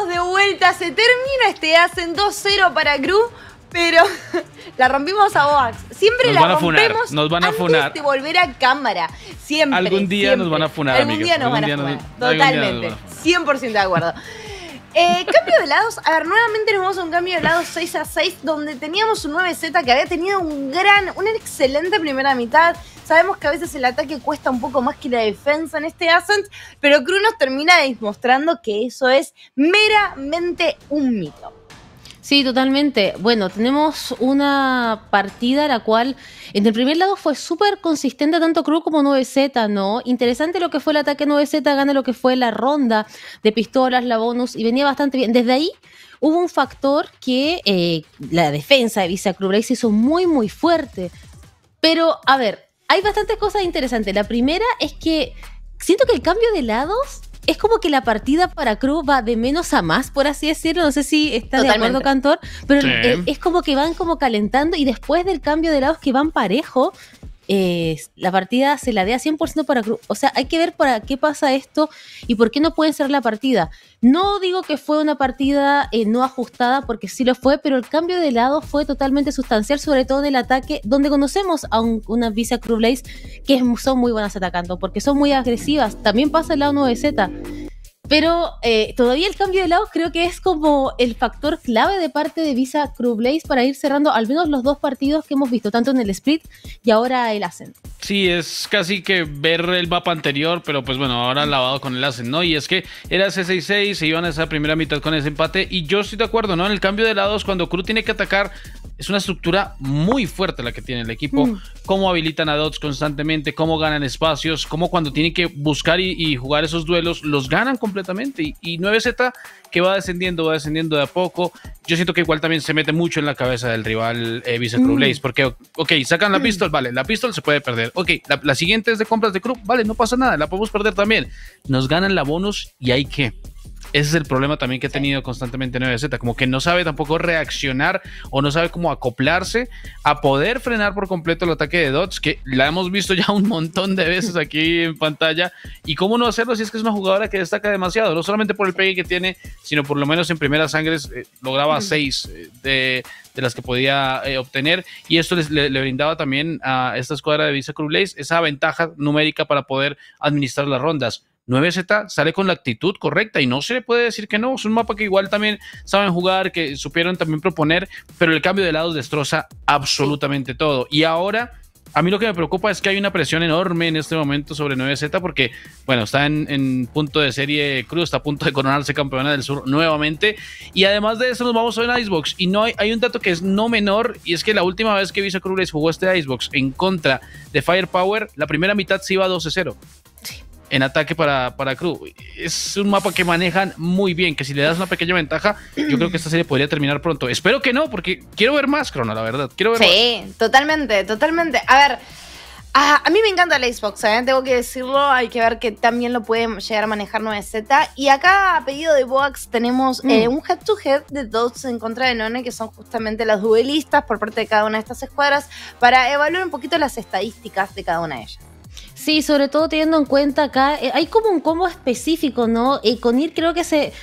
estamos de vuelta. Se termina este hacen 2-0 para Cruz, pero la rompimos a Boax. Siempre Nos la rompemos nos van a antes funar. de volver a cámara. Siempre. Algún día siempre. nos van a funar, Algún día nos algún van a día funar. nos Totalmente. van a 100% de acuerdo. Eh, cambio de lados. A ver, nuevamente nos vamos a un cambio de lados 6 a 6, donde teníamos un 9Z que había tenido un gran, una excelente primera mitad. Sabemos que a veces el ataque cuesta un poco más que la defensa en este Ascent, pero Cruz nos termina demostrando que eso es meramente un mito. Sí, totalmente. Bueno, tenemos una partida la cual en el primer lado fue súper consistente tanto Cruz como 9Z, ¿no? Interesante lo que fue el ataque 9Z, gana lo que fue la ronda de pistolas, la bonus, y venía bastante bien. Desde ahí hubo un factor que eh, la defensa de Visa Cruz Blaze hizo muy, muy fuerte. Pero, a ver, hay bastantes cosas interesantes. La primera es que siento que el cambio de lados es como que la partida para Cruz va de menos a más, por así decirlo. No sé si estás de acuerdo, Cantor, pero Sí. eh, es como que van como calentando y después del cambio de lados que van parejo, eh, la partida se la dé a 100% para Cruz. O sea, hay que ver para qué pasa esto y por qué no pueden ser la partida. No digo que fue una partida eh, no ajustada, porque sí lo fue, pero el cambio de lado fue totalmente sustancial, sobre todo en el ataque, donde conocemos a un- una Visa Crew Blaze que son muy buenas atacando, porque son muy agresivas. También pasa el lado 9Z. Pero eh, todavía el cambio de lado creo que es como el factor clave de parte de Visa Crew Blaze para ir cerrando al menos los dos partidos que hemos visto, tanto en el split y ahora el Ascent. Sí, es casi que ver el mapa anterior, pero pues bueno, ahora lavado con el Ascent, ¿no? Y es que era C6-6, se iban a esa primera mitad con ese empate, y yo estoy de acuerdo, ¿no? En el cambio de lados, cuando Crew tiene que atacar, es una estructura muy fuerte la que tiene el equipo. Mm. Cómo habilitan a Dots constantemente, cómo ganan espacios, cómo cuando tienen que buscar y, y jugar esos duelos, los ganan completamente. Y, y 9Z que va descendiendo, va descendiendo de a poco. Yo siento que igual también se mete mucho en la cabeza del rival eh, Visa Crew Mm. Blaze, porque, ok, sacan la pistol, vale, la pistol se puede perder. Ok, la, la siguiente es de compras de Crew, vale, no pasa nada, la podemos perder también. Nos ganan la bonus y hay que. Ese es el problema también que ha tenido constantemente 9Z, como que no sabe tampoco reaccionar o no sabe cómo acoplarse a poder frenar por completo el ataque de Dots, que la hemos visto ya un montón de veces aquí en pantalla. Y cómo no hacerlo si es que es una jugadora que destaca demasiado, no solamente por el pegue que tiene, sino por lo menos en primeras sangres eh, lograba seis eh, de, de las que podía eh, obtener. Y esto les- le, le brindaba también a esta escuadra de Visa Blaze esa ventaja numérica para poder administrar las rondas. 9Z sale con la actitud correcta y no se le puede decir que no. Es un mapa que igual también saben jugar, que supieron también proponer, pero el cambio de lados destroza absolutamente todo. Y ahora, a mí lo que me preocupa es que hay una presión enorme en este momento sobre 9Z porque, bueno, está en, punto de serie cruz, está a punto de coronarse campeona del sur nuevamente. Y además de eso, nos vamos a un Icebox. Y no hay, hay un dato que es no menor, y es que la última vez que Visa Cruz jugó este Icebox en contra de Firepower, la primera mitad se iba 12-0 en ataque para, para Crew. Es un mapa que manejan muy bien, que si le das una pequeña ventaja, yo creo que esta serie podría terminar pronto. Espero que no, porque quiero ver más, Crono, la verdad. Quiero ver más. Sí, totalmente, totalmente. A ver, a, a mí me encanta el Xbox, ¿eh? tengo que decirlo. Hay que ver que también lo pueden llegar a manejar 9Z. Y acá, a pedido de Boax, tenemos eh, un head-to-head de Dots en contra de None, que son justamente las duelistas por parte de cada una de estas escuadras, para evaluar un poquito las estadísticas de cada una de ellas. Sí, sobre todo teniendo en cuenta acá, eh, hay como un combo específico, ¿no? Y con Ir creo que se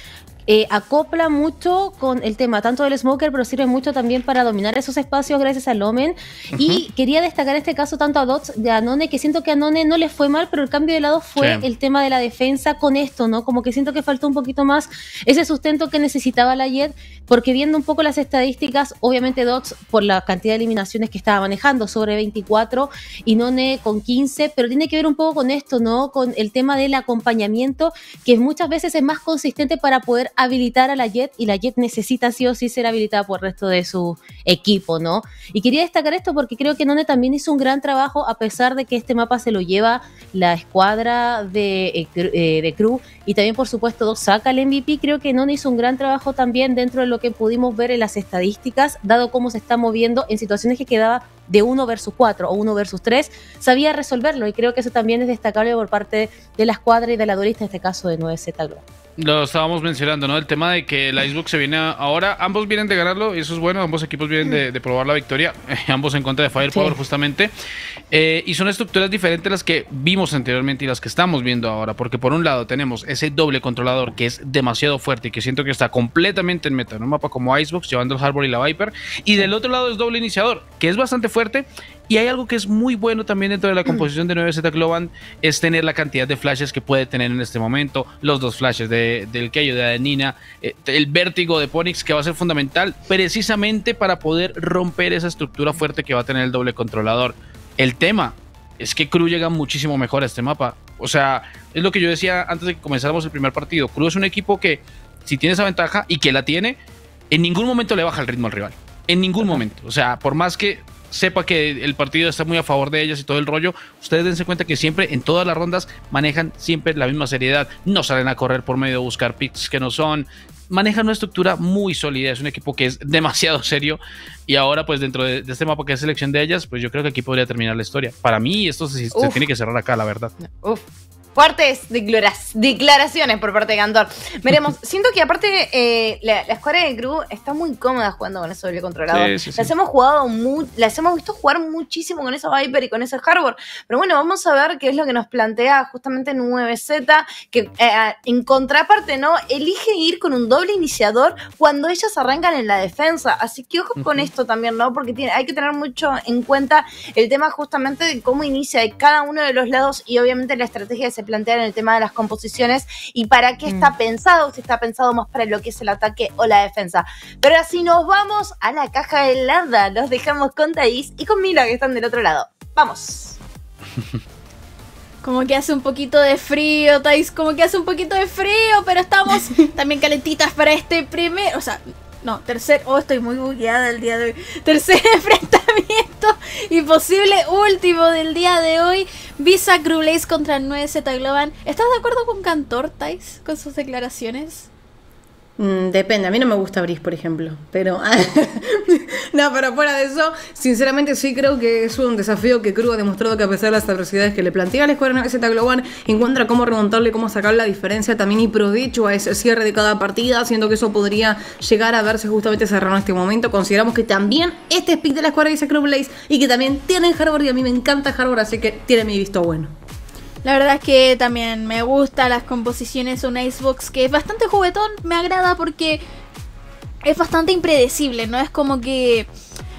eh, acopla mucho con el tema, tanto del Smoker, pero sirve mucho también para dominar esos espacios gracias al Omen. Y quería destacar en este caso tanto a Dots de Anone, que siento que a Anone no le fue mal, pero el cambio de lado fue Sí. el tema de la defensa con esto, ¿no? Como que siento que faltó un poquito más ese sustento que necesitaba la Jet, porque viendo un poco las estadísticas, obviamente Dots, por la cantidad de eliminaciones que estaba manejando, sobre 24, y None con 15, pero tiene que ver un poco con esto, ¿no? Con el tema del acompañamiento, que muchas veces es más consistente para poder habilitar a la Jet, y la Jet necesita sí o sí ser habilitada por el resto de su equipo, ¿no? Y quería destacar esto porque creo que None también hizo un gran trabajo, a pesar de que este mapa se lo lleva la escuadra de, eh, eh, de Crew, y también, por supuesto, Doc saca el MVP. Creo que None hizo un gran trabajo también dentro de lo que pudimos ver en las estadísticas, dado cómo se está moviendo en situaciones que quedaba de uno versus cuatro o uno versus tres, sabía resolverlo y creo que eso también es destacable por parte de la escuadra y de la duelista, en este caso de 9Z Global. Lo estábamos mencionando, ¿no? El tema de que el Icebox se viene ahora, ambos vienen de ganarlo, y eso es bueno, ambos equipos vienen de, probar la victoria, ambos en contra de Firepower justamente, eh, y son estructuras diferentes las que vimos anteriormente y las que estamos viendo ahora, porque por un lado tenemos ese doble controlador que es demasiado fuerte y que siento que está completamente en meta en un mapa como Icebox, llevando el Harbor y la Viper, y del otro lado es doble iniciador, que es bastante fuerte y hay algo que es muy bueno también dentro de la composición de 9Z Global, es tener la cantidad de flashes que puede tener en este momento, los dos flashes de, del Keio de Adenina, eh, el vértigo de Ponix que va a ser fundamental precisamente para poder romper esa estructura fuerte que va a tener el doble controlador. El tema es que Crew llega muchísimo mejor a este mapa. O sea, es lo que yo decía antes de que comenzáramos el primer partido. Crew es un equipo que, si tiene esa ventaja y que la tiene, en ningún momento le baja el ritmo al rival. En ningún momento. O sea, por más que sepa que el partido está muy a favor de ellas y todo el rollo, ustedes dense cuenta que siempre en todas las rondas manejan siempre la misma seriedad. No salen a correr por medio de buscar picks que no son. Manejan una estructura muy sólida, es un equipo que es demasiado serio y ahora pues dentro de, este mapa que es selección de ellas, pues yo creo que aquí podría terminar la historia. Para mí esto se, se tiene que cerrar acá, la verdad. Uf fuertes declaraciones por parte de Cantor. Veremos, siento que aparte eh, la, escuadra de Crew está muy cómoda jugando con ese doble controlador. Las hemos jugado las hemos visto jugar muchísimo con esa Viper y con ese Harbor. Pero bueno, vamos a ver qué es lo que nos plantea justamente 9Z, que eh, en contraparte, ¿no? Elige ir con un doble iniciador cuando ellas arrancan en la defensa. Así que ojo con esto también, ¿no? Porque tiene, hay que tener mucho en cuenta el tema justamente de cómo inicia de cada uno de los lados y obviamente la estrategia de ese plantear en el tema de las composiciones y para qué está mm. pensado, si está pensado más para lo que es el ataque o la defensa. Pero así nos vamos a la caja helada, los dejamos con Thais y con Mila que están del otro lado. Vamos. Como que hace un poquito de frío, Thais, como que hace un poquito de frío, pero estamos también calentitas para este primer, o sea, no, tercer, oh, estoy muy bugueada el día de hoy. Tercer enfrentamiento y posible último del día de hoy. Visa Crulace contra 9Z Globan. ¿Estás de acuerdo con Cantor, Tais, con sus declaraciones? Mm, depende, a mí no me gusta Brice, por ejemplo. Pero. no, pero fuera de eso, sinceramente sí creo que es un desafío que Cruz ha demostrado que a pesar de las adversidades que le plantea la escuadra Z Global, encuentra cómo remontarle, cómo sacar la diferencia también y provecho a ese cierre de cada partida, siendo que eso podría llegar a verse justamente cerrado en este momento. Consideramos que también este es pick de la escuadra dice Cruz Blaze y que también tienen Harbor y a mí me encanta Harbor, así que tiene mi visto bueno. La verdad es que también me gusta las composiciones de un que es bastante juguetón, me agrada porque es bastante impredecible, ¿no? Es como que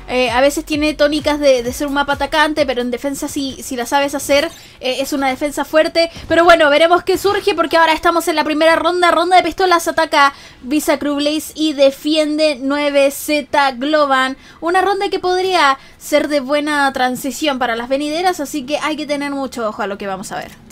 eh, a veces tiene tónicas de, ser un mapa atacante, pero en defensa si, si la sabes hacer eh, es una defensa fuerte. Pero bueno, veremos qué surge porque ahora estamos en la primera ronda. Ronda de pistolas ataca Visa Crew Blaze y defiende 9Z Globan. Una ronda que podría ser de buena transición para las venideras, así que hay que tener mucho ojo a lo que vamos a ver.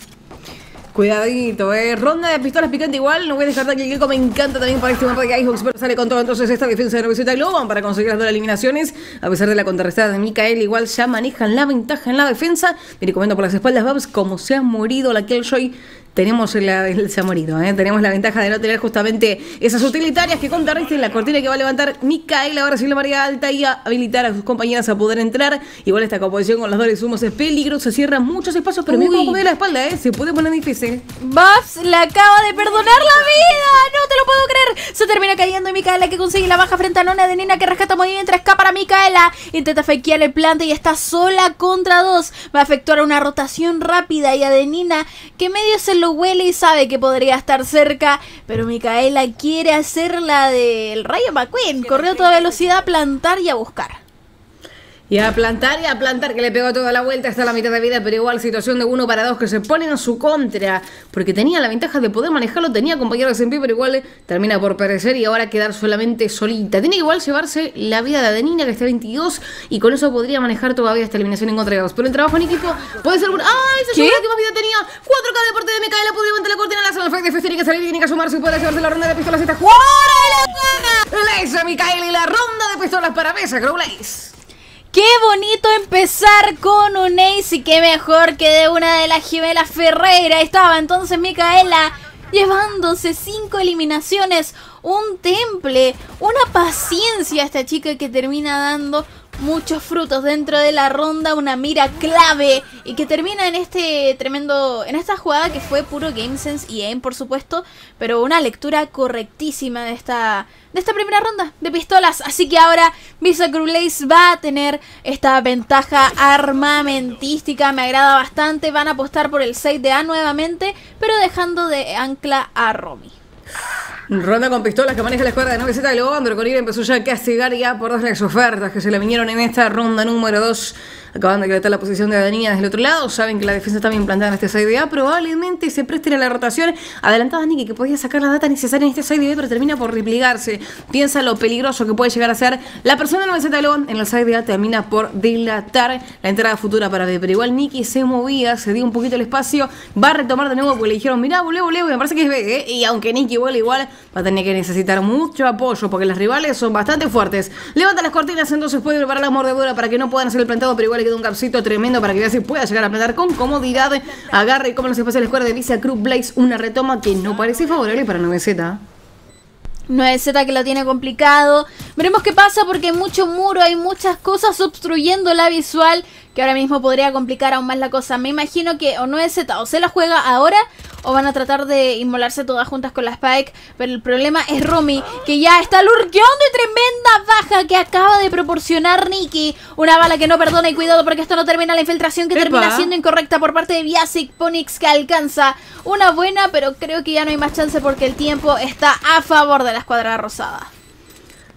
Cuidadito, eh. Ronda de pistolas picante igual. No voy a dejar de que el me encanta también para este mapa de Icebox, pero sale con todo. Entonces, esta defensa de Revisita Globan para conseguir las dos eliminaciones. A pesar de la contrarrestada de Mikael, igual ya manejan la ventaja en la defensa. Viene comiendo por las espaldas Babs como se ha morido la Killjoy tenemos el, se ha morido, ¿eh? tenemos la ventaja de no tener justamente esas utilitarias que contrarresten la cortina que va a levantar Mikael ahora sí la María Alta y a habilitar a sus compañeras a poder entrar. Igual esta composición con los dobles humos es peligroso, se cierran muchos espacios, pero mira cómo la espalda, ¿eh? se puede poner difícil. Buffs le acaba de perdonar la vida, no te lo puedo creer. Se termina cayendo y Micaela que consigue la baja frente a Nona de Nina que rescata muy bien mientras escapa a Micaela. Intenta fakear el plante y está sola contra dos. Va a efectuar una rotación rápida y a que medio se lo huele y sabe que podría estar cerca, pero Micaela quiere hacer la del Rayo McQueen. Corrió a toda velocidad a plantar y a buscar. Y a plantar y a plantar, que le pegó toda la vuelta hasta la mitad de vida, pero igual situación de uno para dos que se ponen a su contra, porque tenía la ventaja de poder manejarlo, tenía compañeros en pie, pero igual termina por perecer y ahora quedar solamente solita. Tiene que igual llevarse la vida de Adenina, que está 22, y con eso podría manejar todavía esta eliminación en contra de dos. Pero el trabajo en equipo puede ser un... ¡Ay! Se ¿Qué? que más vida tenía. 4K de parte de Micaela, pudo levantar la cortina, la sala de tiene que salir, tiene que sumarse y puede llevarse la ronda de pistolas. Esta ¡Fuera la hizo Micaela y la ronda de pistolas para Mesa, Crowlace. Qué bonito empezar con un ace y qué mejor que de una de las gemelas Ferreira. Estaba entonces Micaela llevándose cinco eliminaciones, un temple, una paciencia esta chica que termina dando muchos frutos dentro de la ronda, una mira clave y que termina en este tremendo, en esta jugada que fue puro game sense y aim por supuesto, pero una lectura correctísima de esta de esta primera ronda de pistolas, así que ahora Visa Crulace va a tener esta ventaja armamentística, me agrada bastante, van a apostar por el 6 de A nuevamente, pero dejando de ancla a Romy. Ronda con pistolas que maneja la escuadra de 9Z de Logan, pero con empezó ya a castigar ya por dos las ofertas que se le vinieron en esta ronda número 2. Acaban de crear la posición de Adanía desde el otro lado. Saben que la defensa está bien plantada en este side B. Probablemente se presten a la rotación. Adelantada Nicky que podía sacar la data necesaria en este side B, pero termina por replegarse. Piensa lo peligroso que puede llegar a ser la persona de 9Z de Logan en el side A. Termina por dilatar la entrada futura para B. Pero igual Nicky se movía, se dio un poquito el espacio. Va a retomar de nuevo porque le dijeron, mirá, volé, volé, me parece que es B. ¿eh? Y aunque Nicky vuela igual, va a tener que necesitar mucho apoyo porque las rivales son bastante fuertes. Levanta las cortinas, entonces puede preparar la mordedura para que no puedan hacer el plantado, pero igual le queda un capcito tremendo para que ya se pueda llegar a plantar con comodidad. Agarre como los espacios de la escuadra de Visa Cruz Blaze, una retoma que no parece favorable para 9Z. 9Z que lo tiene complicado. Veremos qué pasa porque hay mucho muro, hay muchas cosas obstruyendo la visual que ahora mismo podría complicar aún más la cosa. Me imagino que o 9Z o se la juega ahora o van a tratar de inmolarse todas juntas con la Spike. Pero el problema es Romy, que ya está lurqueando y tremenda baja que acaba de proporcionar Nikki. Una bala que no perdona y cuidado porque esto no termina la infiltración que Epa. termina siendo incorrecta por parte de Biasic Ponix que alcanza una buena, pero creo que ya no hay más chance porque el tiempo está a favor de la escuadra rosada.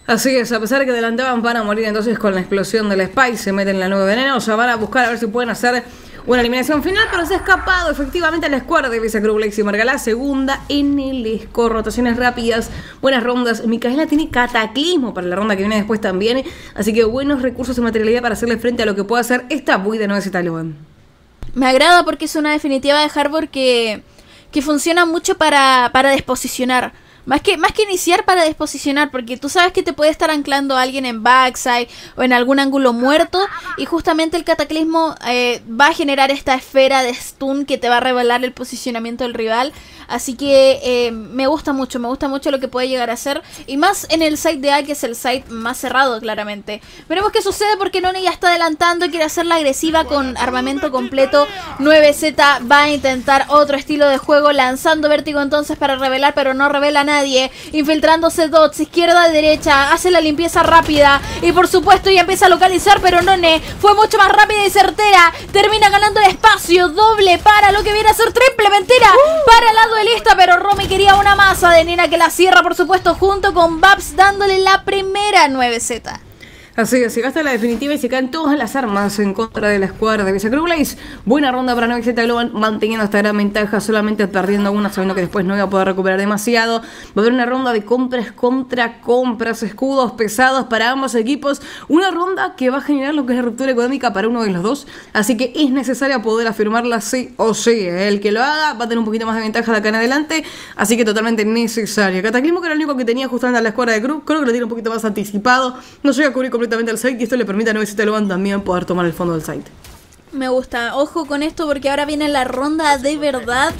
Así es, a pesar de que adelantaban, van a morir entonces con la explosión de la Spike, se meten en la nube venenosa, van a buscar a ver si pueden hacer una eliminación final, pero se ha escapado efectivamente la escuadra de Visa Blaze y Margalá, segunda en el score, rotaciones rápidas, buenas rondas. Micaela tiene cataclismo para la ronda que viene después también, así que buenos recursos y materialidad para hacerle frente a lo que pueda hacer esta Bui de 9 Taliban. Me agrada porque es una definitiva de hardware que, que funciona mucho para, para desposicionar. Más que, más que iniciar para desposicionar, porque tú sabes que te puede estar anclando a alguien en backside o en algún ángulo muerto, y justamente el cataclismo eh, va a generar esta esfera de stun que te va a revelar el posicionamiento del rival. Así que eh, me gusta mucho, me gusta mucho lo que puede llegar a ser. Y más en el site de A, que es el site más cerrado, claramente. Veremos qué sucede porque Noni ya está adelantando y quiere hacerla agresiva con armamento completo. 9Z va a intentar otro estilo de juego, lanzando vértigo entonces para revelar, pero no revela a nadie. Infiltrándose dots, izquierda a derecha, hace la limpieza rápida. Y por supuesto ya empieza a localizar, pero None fue mucho más rápida y certera. Termina ganando el espacio doble para lo que viene a ser triple mentira para la duelista. Pero Romy quería una masa de nena que la cierra, por supuesto, junto con Babs dándole la primera 9Z. Así es, se gasta la definitiva y se caen todas las armas en contra de la escuadra de Visa Blaze. Buena ronda para 9 Z manteniendo esta gran ventaja, solamente perdiendo algunas, sabiendo que después no iba a poder recuperar demasiado. Va a haber una ronda de compras contra compras, escudos pesados para ambos equipos. Una ronda que va a generar lo que es la ruptura económica para uno de los dos. Así que es necesario poder afirmarla sí o sí. El que lo haga va a tener un poquito más de ventaja de acá en adelante. Así que totalmente necesario. Cataclismo, que era el único que tenía justamente a la escuadra de Cruz, creo que lo tiene un poquito más anticipado. No llega a cubrir completamente el site y esto le permite a 9 Z Globan también poder tomar el fondo del site. Me gusta. Ojo con esto porque ahora viene la ronda de verdad.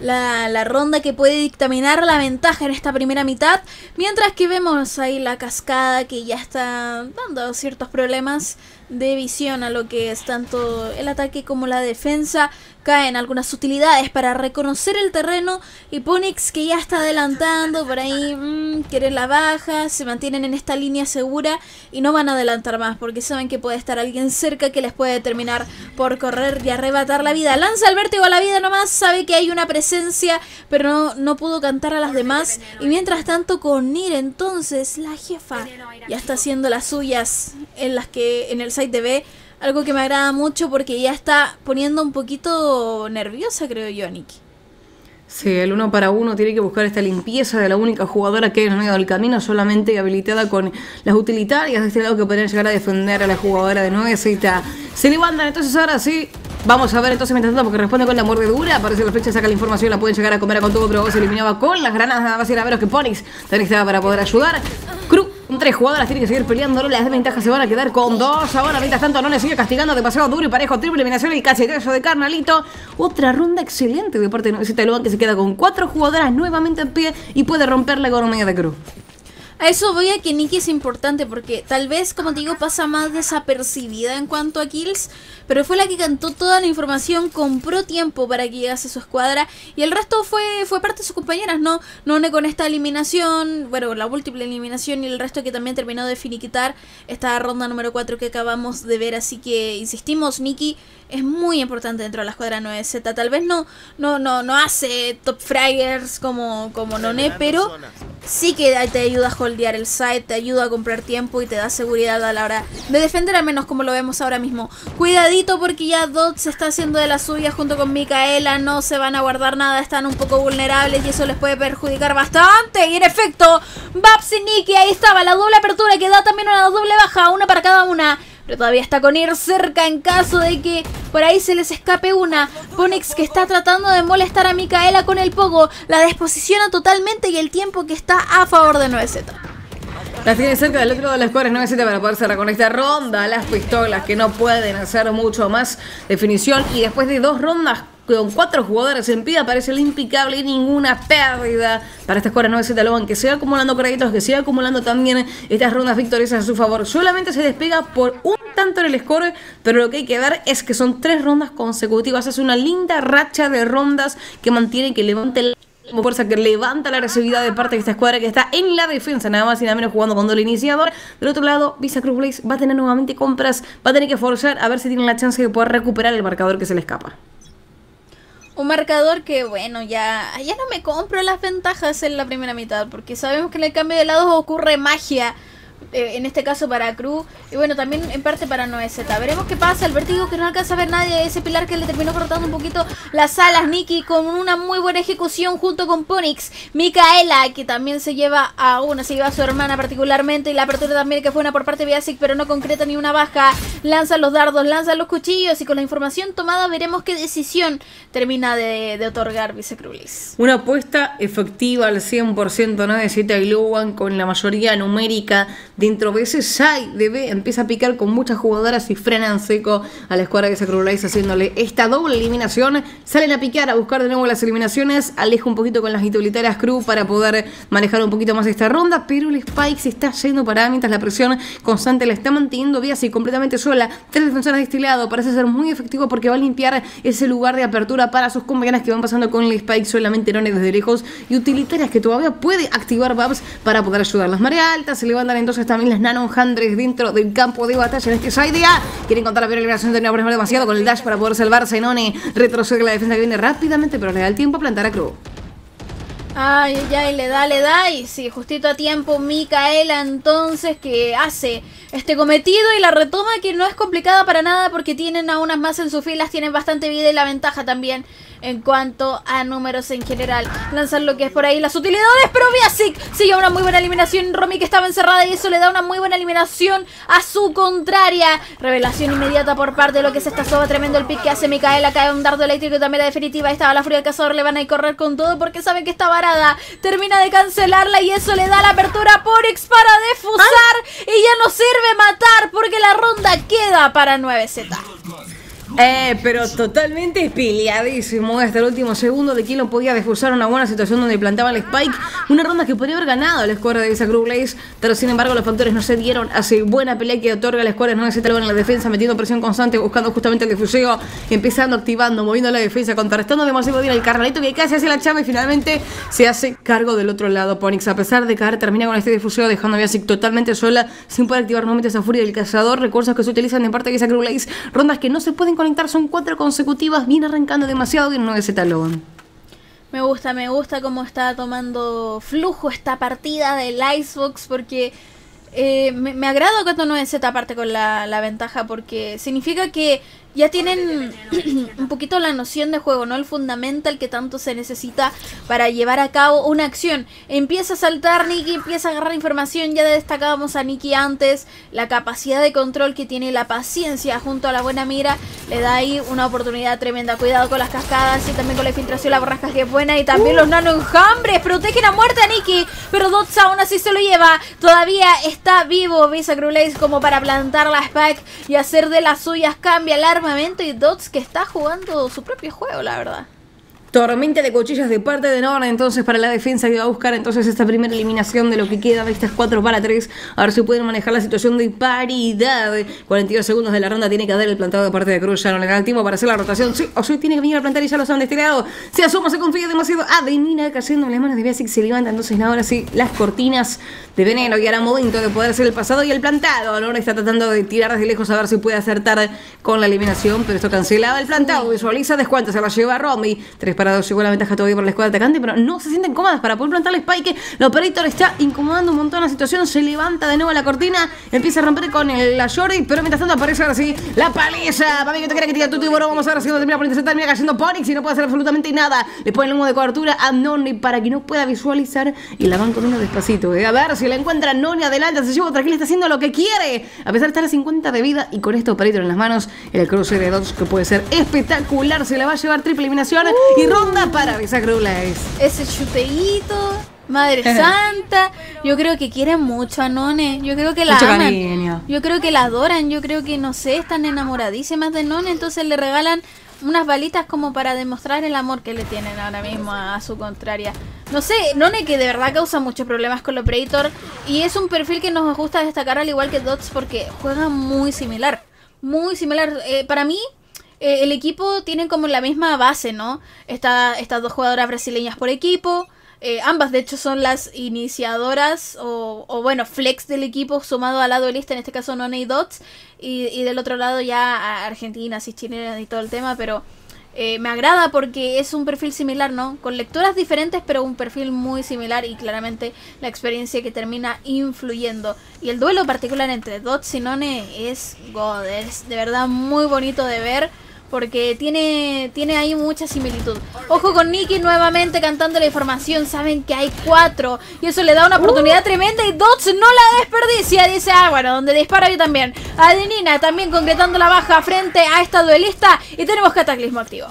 La, la ronda que puede dictaminar la ventaja en esta primera mitad. Mientras que vemos ahí la cascada que ya está dando ciertos problemas de visión a lo que es tanto el ataque como la defensa. Caen algunas utilidades para reconocer el terreno. Y Ponix que ya está adelantando por ahí. mmm, quiere la baja. Se mantienen en esta línea segura. Y no van a adelantar más. Porque saben que puede estar alguien cerca que les puede terminar por correr y arrebatar la vida. Lanza el vértigo a la vida nomás. Sabe que hay una presencia. Pero no, no pudo cantar a las demás. Y mientras tanto con Nir entonces la jefa ya está haciendo las suyas. En las que en el site de B. Algo que me agrada mucho porque ya está poniendo un poquito nerviosa, creo yo, Nikki. Sí, el uno para uno tiene que buscar esta limpieza de la única jugadora que hay en medio del camino, solamente habilitada con las utilitarias de este lado que podrían llegar a defender a la jugadora de 9 Z. Se levantan, entonces ahora sí. Vamos a ver entonces mientras tanto porque responde con la mordedura. Aparece la flecha, saca la información, la pueden llegar a comer a con todo, pero se eliminaba con las granadas. Nada más y nada menos que Ponix. También estaba para poder ayudar. Cruz tres jugadoras tiene que seguir peleando. No las desventajas se van a quedar con dos. Ahora, mientras tanto, no le sigue castigando demasiado duro y parejo. Triple eliminación y eso de carnalito. Otra ronda excelente de parte de Novecita Logan que se queda con cuatro jugadoras nuevamente en pie y puede romper la economía de Cruz. A eso voy a que Nikki es importante porque tal vez, como te digo, pasa más desapercibida en cuanto a kills, pero fue la que cantó toda la información, compró tiempo para que llegase su escuadra y el resto fue fue parte de sus compañeras, no no con esta eliminación, bueno, la múltiple eliminación y el resto que también terminó de finiquitar esta ronda número 4 que acabamos de ver, así que insistimos, Nikki es muy importante dentro de la escuadra 9Z. Tal vez no, no, no, no hace top fraggers como, como None, pero sí que te ayuda a holdear el site, te ayuda a comprar tiempo y te da seguridad a la hora de defender, al menos como lo vemos ahora mismo. Cuidadito porque ya Dot se está haciendo de la suya junto con Micaela, no se van a guardar nada, están un poco vulnerables y eso les puede perjudicar bastante. Y en efecto, Babs y Nikki, ahí estaba la doble apertura que da también una doble baja, una para cada una. Pero todavía está con ir cerca en caso de que por ahí se les escape una. Ponix que está tratando de molestar a Micaela con el pogo. La desposiciona totalmente y el tiempo que está a favor de 9Z. La tiene cerca del otro de las cuadras 9-7 para poder cerrar con esta ronda. Las pistolas que no pueden hacer mucho más definición. Y después de dos rondas con cuatro jugadores en pie parece el impecable y ninguna pérdida para esta escuadra 9 z Loban que siga acumulando créditos, que siga acumulando también estas rondas victoriosas a su favor. Solamente se despega por un tanto en el score, pero lo que hay que ver es que son tres rondas consecutivas. Es una linda racha de rondas que mantiene que levante la fuerza que levanta la agresividad de parte de esta escuadra que está en la defensa, nada más y nada menos jugando con doble iniciador. Del otro lado, Visa Cruz Blaze va a tener nuevamente compras, va a tener que forzar a ver si tienen la chance de poder recuperar el marcador que se le escapa. Un marcador que, bueno, ya, ya no me compro las ventajas en la primera mitad, porque sabemos que en el cambio de lados ocurre magia. Eh, en este caso para Cruz y bueno, también en parte para 9Z. Veremos qué pasa, el vértigo que no alcanza a ver nadie, ese pilar que le terminó cortando un poquito las alas, Nikki con una muy buena ejecución junto con Ponix, Micaela que también se lleva a una, se lleva a su hermana particularmente y la apertura también que fue una por parte de Biasic pero no concreta ni una baja, lanza los dardos, lanza los cuchillos y con la información tomada veremos qué decisión termina de, otorgar Vicecrulis. Una apuesta efectiva al 100%, 9Z y Luan con la mayoría numérica dentro de ese side de B empieza a picar con muchas jugadoras y frenan seco a la escuadra que se haciéndole esta doble eliminación. Salen a picar, a buscar de nuevo las eliminaciones. Aleja un poquito con las utilitarias crew para poder manejar un poquito más esta ronda. Pero el Spike se está yendo para mientras la presión constante la está manteniendo así completamente sola. Tres defensoras de este lado parece ser muy efectivo porque va a limpiar ese lugar de apertura para sus compañeras que van pasando con el Spike solamente no desde lejos. Y utilitarias que todavía puede activar Babs para poder ayudar. Las mareas altas se levantan entonces también las Nano Hundreds dentro del campo de batalla en este side A. Quieren contar la liberación de no demasiado con el dash para poder salvarse. None retrocede la defensa que viene rápidamente, pero le da el tiempo a plantar a Crow. Ay, ya, y le da, le da. Y sí, justito a tiempo, Micaela entonces que hace este cometido y la retoma que no es complicada para nada porque tienen a unas más en sus filas, tienen bastante vida y la ventaja también en cuanto a números en general. Lanzan lo que es por ahí las utilidades, pero Biasic sigue una muy buena eliminación. Romy que estaba encerrada y eso le da una muy buena eliminación a su contraria. Revelación inmediata por parte de lo que es esta soba. Tremendo el pick que hace Micaela. Cae un dardo eléctrico y también la definitiva. Ahí estaba la furia del cazador. Le van a ir correr con todo porque saben que está varada. Termina de cancelarla y eso le da la apertura por X para defusar. Y ya no sirve matar porque la ronda queda para 9Z. Eh, pero totalmente peleadísimo hasta el último segundo de quién lo podía defusar una buena situación donde plantaba el Spike. Una ronda que podría haber ganado la escuadra de esa Crew Blaze, pero sin embargo los factores no se dieron. Hace buena pelea que otorga la escuadra no se en la defensa, metiendo presión constante, buscando justamente el defuseo, empezando, activando, moviendo la defensa, contrarrestando demasiado bien el carnalito que casi hace la chama y finalmente se hace cargo del otro lado. Ponix, a pesar de caer, termina con este defuseo, dejando a Biasic totalmente sola, sin poder activar nuevamente esa furia del cazador. Recursos que se utilizan de parte de esa Crew Blaze, rondas que no se pueden son cuatro consecutivas, viene arrancando demasiado bien 9 Z Logan. Me gusta, me gusta cómo está tomando flujo esta partida del Icebox porque eh, me, agrada cuando no es Z parte con la ventaja porque significa que ya tienen un poquito la noción de juego, ¿no? El fundamental que tanto se necesita para llevar a cabo una acción. Empieza a saltar Nikki, empieza a agarrar información, ya destacábamos a Nikki antes, la capacidad de control que tiene, la paciencia junto a la buena mira, le da ahí una oportunidad tremenda. Cuidado con las cascadas y también con la infiltración, la borrasca que es buena y también los nano enjambres protegen a muerte a Nikki, pero Dots aún así se lo lleva. Todavía está vivo Visa Crulace como para plantar la Spike y hacer de las suyas, cambia el y Dots que está jugando su propio juego, la verdad. Tormenta de cuchillas de parte de Nora, entonces para la defensa que va a buscar entonces esta primera eliminación de lo que queda de estas 4 para 3. A ver si pueden manejar la situación de paridad. 42 segundos de la ronda tiene que dar el plantado de parte de Cruz. Ya no le da el tiempo para hacer la rotación. Sí, o sí tiene que venir a plantar y ya lo han destilado. Se asoma, se confía demasiado. Adenina cayendo en las manos de Basic. Se levanta entonces ahora sí las cortinas de veneno y ahora momento de poder hacer el pasado y el plantado. Nora está tratando de tirar desde lejos a ver si puede acertar con la eliminación, pero esto cancelaba el plantado. Visualiza descuento, se la lleva Romy. 3 para 2 llegó la ventaja todavía para la escuadra atacante, pero no se sienten cómodas para poder plantar el Spike. El operator está incomodando un montón la situación. Se levanta de nuevo la cortina, empieza a romper con la Shorty, pero mientras tanto aparece ahora sí la paliza. Papi, que te quiera que tira tu bueno, vamos a ver si no termina por interceptar. Termina cayendo Ponix y no puede hacer absolutamente nada. Le pone el humo de cobertura a Noni para que no pueda visualizar y la van corriendo despacito. eh. A ver si la encuentra Noni adelante, se lleva tranquila, está haciendo lo que quiere. A pesar de estar a 50 de vida y con este operator en las manos, el cruce de Dodge que puede ser espectacular. Se la va a llevar triple eliminación y ronda para Visa Crulace. Ese chupeíto, Madre Santa. Yo creo que quieren mucho a None. Yo creo que la Mucho aman. cariño. Yo creo que la adoran. Yo creo que, no sé, están enamoradísimas de None. Entonces le regalan unas balitas como para demostrar el amor que le tienen ahora mismo a, a su contraria. No sé, None que de verdad causa muchos problemas con los Predator. Y es un perfil que nos gusta destacar al igual que Dots porque juega muy similar. Muy similar. Eh, para mí, eh, el equipo tiene como la misma base, ¿no? Estas dos jugadoras brasileñas por equipo. eh, ambas, de hecho, son las iniciadoras o, bueno, flex del equipo sumado al lado lista, en este caso None y Dots. Y, del otro lado ya a argentinas y chilenas y todo el tema, pero eh, me agrada porque es un perfil similar, ¿no? Con lecturas diferentes, pero un perfil muy similar y claramente la experiencia que termina influyendo. Y el duelo particular entre Dots y None es God, es de verdad muy bonito de ver porque tiene, tiene ahí mucha similitud. Ojo con Nicky nuevamente cantando la información, saben que hay cuatro y eso le da una oportunidad tremenda y Dots no la desperdicia, dice, ah, bueno, donde dispara yo también. Adenina también concretando la baja frente a esta duelista y tenemos cataclismo activo.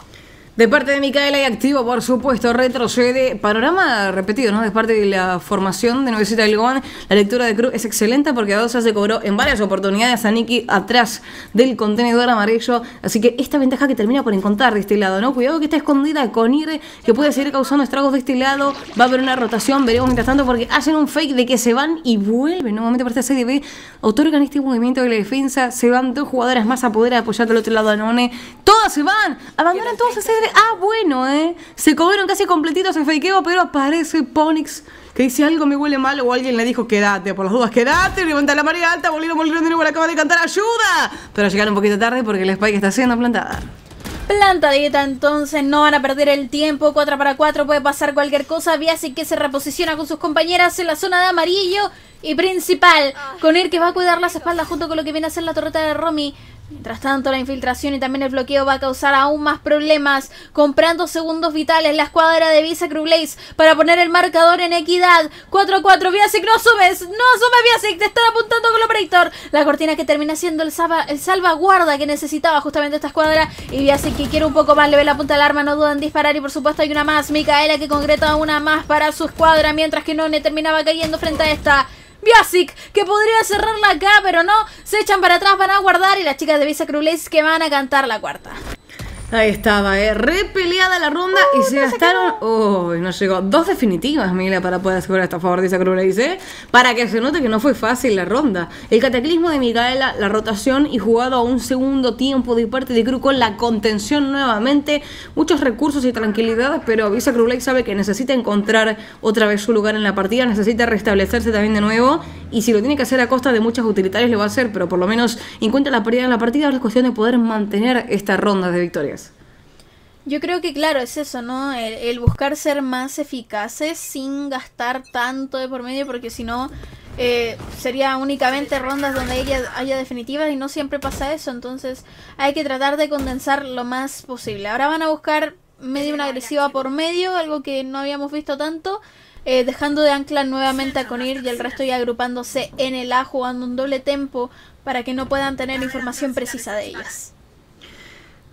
De parte de Micaela y activo, por supuesto, retrocede. Panorama repetido, ¿no? De parte de la formación de Nuevecita del Gobán. La lectura de Cruz es excelente porque a dos se cobró en varias oportunidades a Nicky atrás del contenedor amarillo. Así que esta ventaja que termina por encontrar de este lado, ¿no? Cuidado que está escondida con Ire, que puede seguir causando estragos de este lado. Va a haber una rotación, veremos mientras tanto, porque hacen un fake de que se van y vuelven. Nuevamente para esta serie B, otorgan este movimiento de la defensa. Se van dos jugadoras más a poder apoyar del otro lado a None. Todas se van, abandonan todos a Ah, bueno, ¿eh? Se comieron casi completitos el fakeo, pero aparece Ponix que dice algo me huele mal o alguien le dijo quédate, por las dudas quédate, levanta la marea alta, volvieron, volvieron de nuevo, le acaba de cantar ayuda. Pero llegaron un poquito tarde porque el Spike está siendo plantada. Plantadita, entonces no van a perder el tiempo. 4 para 4 puede pasar cualquier cosa. Biasi que se reposiciona con sus compañeras en la zona de amarillo. Y principal, con Ir que va a cuidar las espaldas junto con lo que viene a ser la torreta de Romy. Mientras tanto, la infiltración y también el bloqueo va a causar aún más problemas. Comprando segundos vitales la escuadra de Visa Crublaze para poner el marcador en equidad. 4 a 4, Biasic, no asumes, no asumes Biasic, te están apuntando con el operator. La cortina que termina siendo el, salva- el salvaguarda que necesitaba justamente esta escuadra. Y Biasic que quiere un poco más, le ve la punta del arma, no duda en disparar. Y por supuesto hay una más, Micaela que concreta una más para su escuadra. Mientras que None terminaba cayendo frente a esta. Biasic, que podría cerrarla acá, pero no, se echan para atrás, van a guardar y las chicas de Visa Crublaze que van a cantar la cuarta. Ahí estaba, eh. Re peleada la ronda y se gastaron. Uy, no llegó. Dos definitivas, Mila, para poder asegurar esta favor esa cruz, dice. Para que se note que no fue fácil la ronda. El cataclismo de Micaela, la rotación y jugado a un segundo tiempo de parte de Cruz con la contención nuevamente. Muchos recursos y tranquilidad, pero Visa Cruley sabe que necesita encontrar otra vez su lugar en la partida, necesita restablecerse también de nuevo. Y si lo tiene que hacer a costa de muchas utilitarias, lo va a hacer, pero por lo menos encuentra la pérdida en la partida. Ahora es cuestión de poder mantener esta ronda de victorias. Yo creo que claro, es eso, ¿no? El, el buscar ser más eficaces sin gastar tanto de por medio, porque si no, eh, sería únicamente rondas donde ella haya definitivas y no siempre pasa eso, entonces hay que tratar de condensar lo más posible. Ahora van a buscar medio una agresiva por medio, algo que no habíamos visto tanto. eh, dejando de ancla nuevamente a Conir y el resto ya agrupándose en el A jugando un doble tempo para que no puedan tener información precisa de ellas.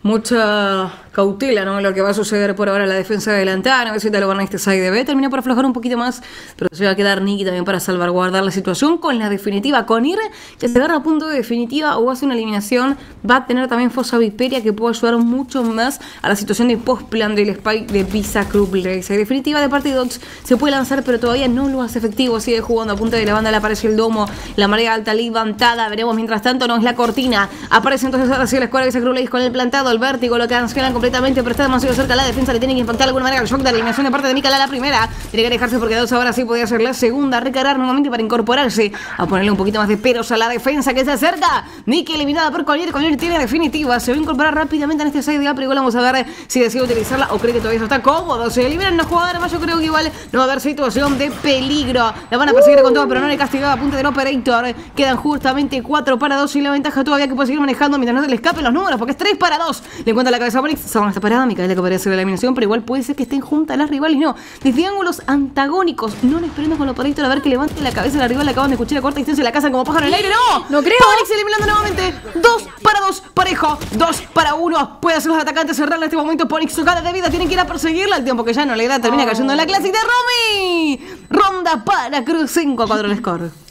Mucha cautela, ¿no? Lo que va a suceder por ahora la defensa adelantada. A ver si te lo van a este side B. Termina por aflojar un poquito más, pero se va a quedar Nicky también para salvaguardar la situación con la definitiva. Con Ir, que se agarra a punto de definitiva o hace una eliminación, va a tener también Fosa Viperia que puede ayudar mucho más a la situación de post-plan del Spike de Visa Club Race. Definitiva de parte de se puede lanzar, pero todavía no lo hace efectivo. Sigue jugando a punta de la banda, le aparece el domo, la marea alta levantada. Veremos mientras tanto, no es la cortina. Aparece entonces ahora la escuadra Visa Club con el plantado, el vértigo, lo cancelan completamente, pero está demasiado cerca la defensa, le tiene que impactar de alguna manera el shock de eliminación de parte de Mikala la primera. Tiene que dejarse porque dos ahora sí podía ser la segunda, recargar nuevamente para incorporarse, a ponerle un poquito más de peros a la defensa que se acerca. Nicky eliminada por Collier, Collier tiene definitiva, se va a incorporar rápidamente en este side de pero igual vamos a ver si decide utilizarla o cree que todavía está cómodo. Se eliminan los jugadores más, yo creo que igual no va a haber situación de peligro. La van a perseguir con todo, pero no le castigaba a punta del operator. Quedan justamente 4 para 2 y la ventaja todavía que puede seguir manejando mientras no le escapen los números, porque es 3 para 2. Le encuentra la cabeza a Sabana está parada, Micaela que podría ser la eliminación, pero igual puede ser que estén juntas las rivales. No, desde ángulos antagónicos, no le esperemos con los operator a ver que levante la cabeza de la rival. Acaban de escuchar a corta distancia la casa como pájaro en el aire. ¡No! No creo. Bonix eliminando nuevamente. 2 para 2, parejo. 2 para 1. Puede hacer los atacantes cerrar en este momento. Ponix tocada de vida, tienen que ir a perseguirla. El tiempo que ya no le da termina cayendo en la clase de Romy. Ronda para Cruz 5 a 4 el score.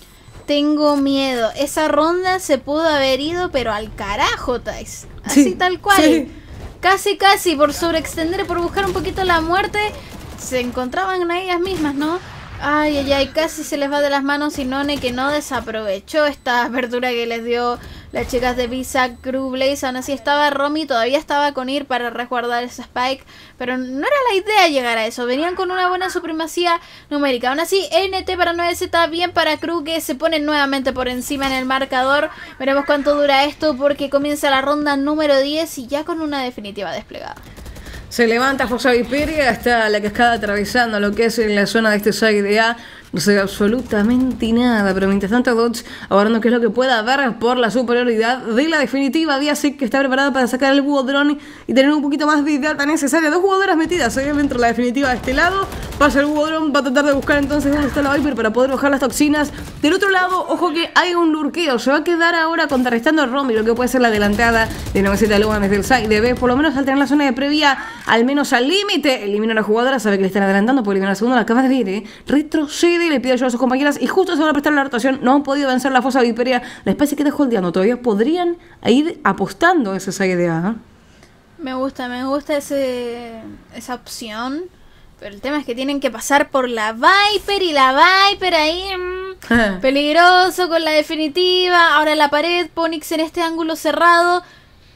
Tengo miedo. Esa ronda se pudo haber ido, pero al carajo, Tais. Así Sí, tal cual. sí. Casi, casi, por sobreextender, por buscar un poquito la muerte, se encontraban a ellas mismas, ¿no? Ay, ay, ay, casi se les va de las manos y None que no desaprovechó esta apertura que les dio las chicas de Visa Crew Blaze. Aún así estaba Romy, todavía estaba con Ir para resguardar ese Spike, pero no era la idea llegar a eso. Venían con una buena supremacía numérica. Aún así, NT para 9Z, bien para Crew que se pone nuevamente por encima en el marcador. Veremos cuánto dura esto porque comienza la ronda número 10 y ya con una definitiva desplegada. Se levanta Fosa Viperia, está la cascada atravesando lo que es en la zona de este side de A. No ve absolutamente nada, pero mientras tanto Dodge aguardando qué es lo que pueda haber por la superioridad de la definitiva. Díaz que está preparada para sacar el búho y tener un poquito más de data necesaria. Dos jugadoras metidas, ¿eh? dentro de la definitiva de este lado. Pasa el búho drone, va a tratar de buscar entonces dónde está la Viper para poder bajar las toxinas. Del otro lado, ojo que hay un lurqueo. Se va a quedar ahora contrarrestando a Romy, lo que puede ser la adelantada de 900 Lugan desde el side de B. Por lo menos al tener la zona de previa, al menos al límite, elimina a la jugadora, sabe que le están adelantando, puede eliminar la segunda, la acaba de ver, ¿eh? Retrocede y le pide ayuda a sus compañeras y justo se van a prestar la rotación. No han podido vencer la fosa viperia. La especie queda holdeando. Todavía podrían ir apostando ese side de A. ¿eh? Me gusta, me gusta ese, esa opción. Pero el tema es que tienen que pasar por la Viper y la Viper ahí. mm, peligroso con la definitiva. Ahora la pared, Ponix en este ángulo cerrado.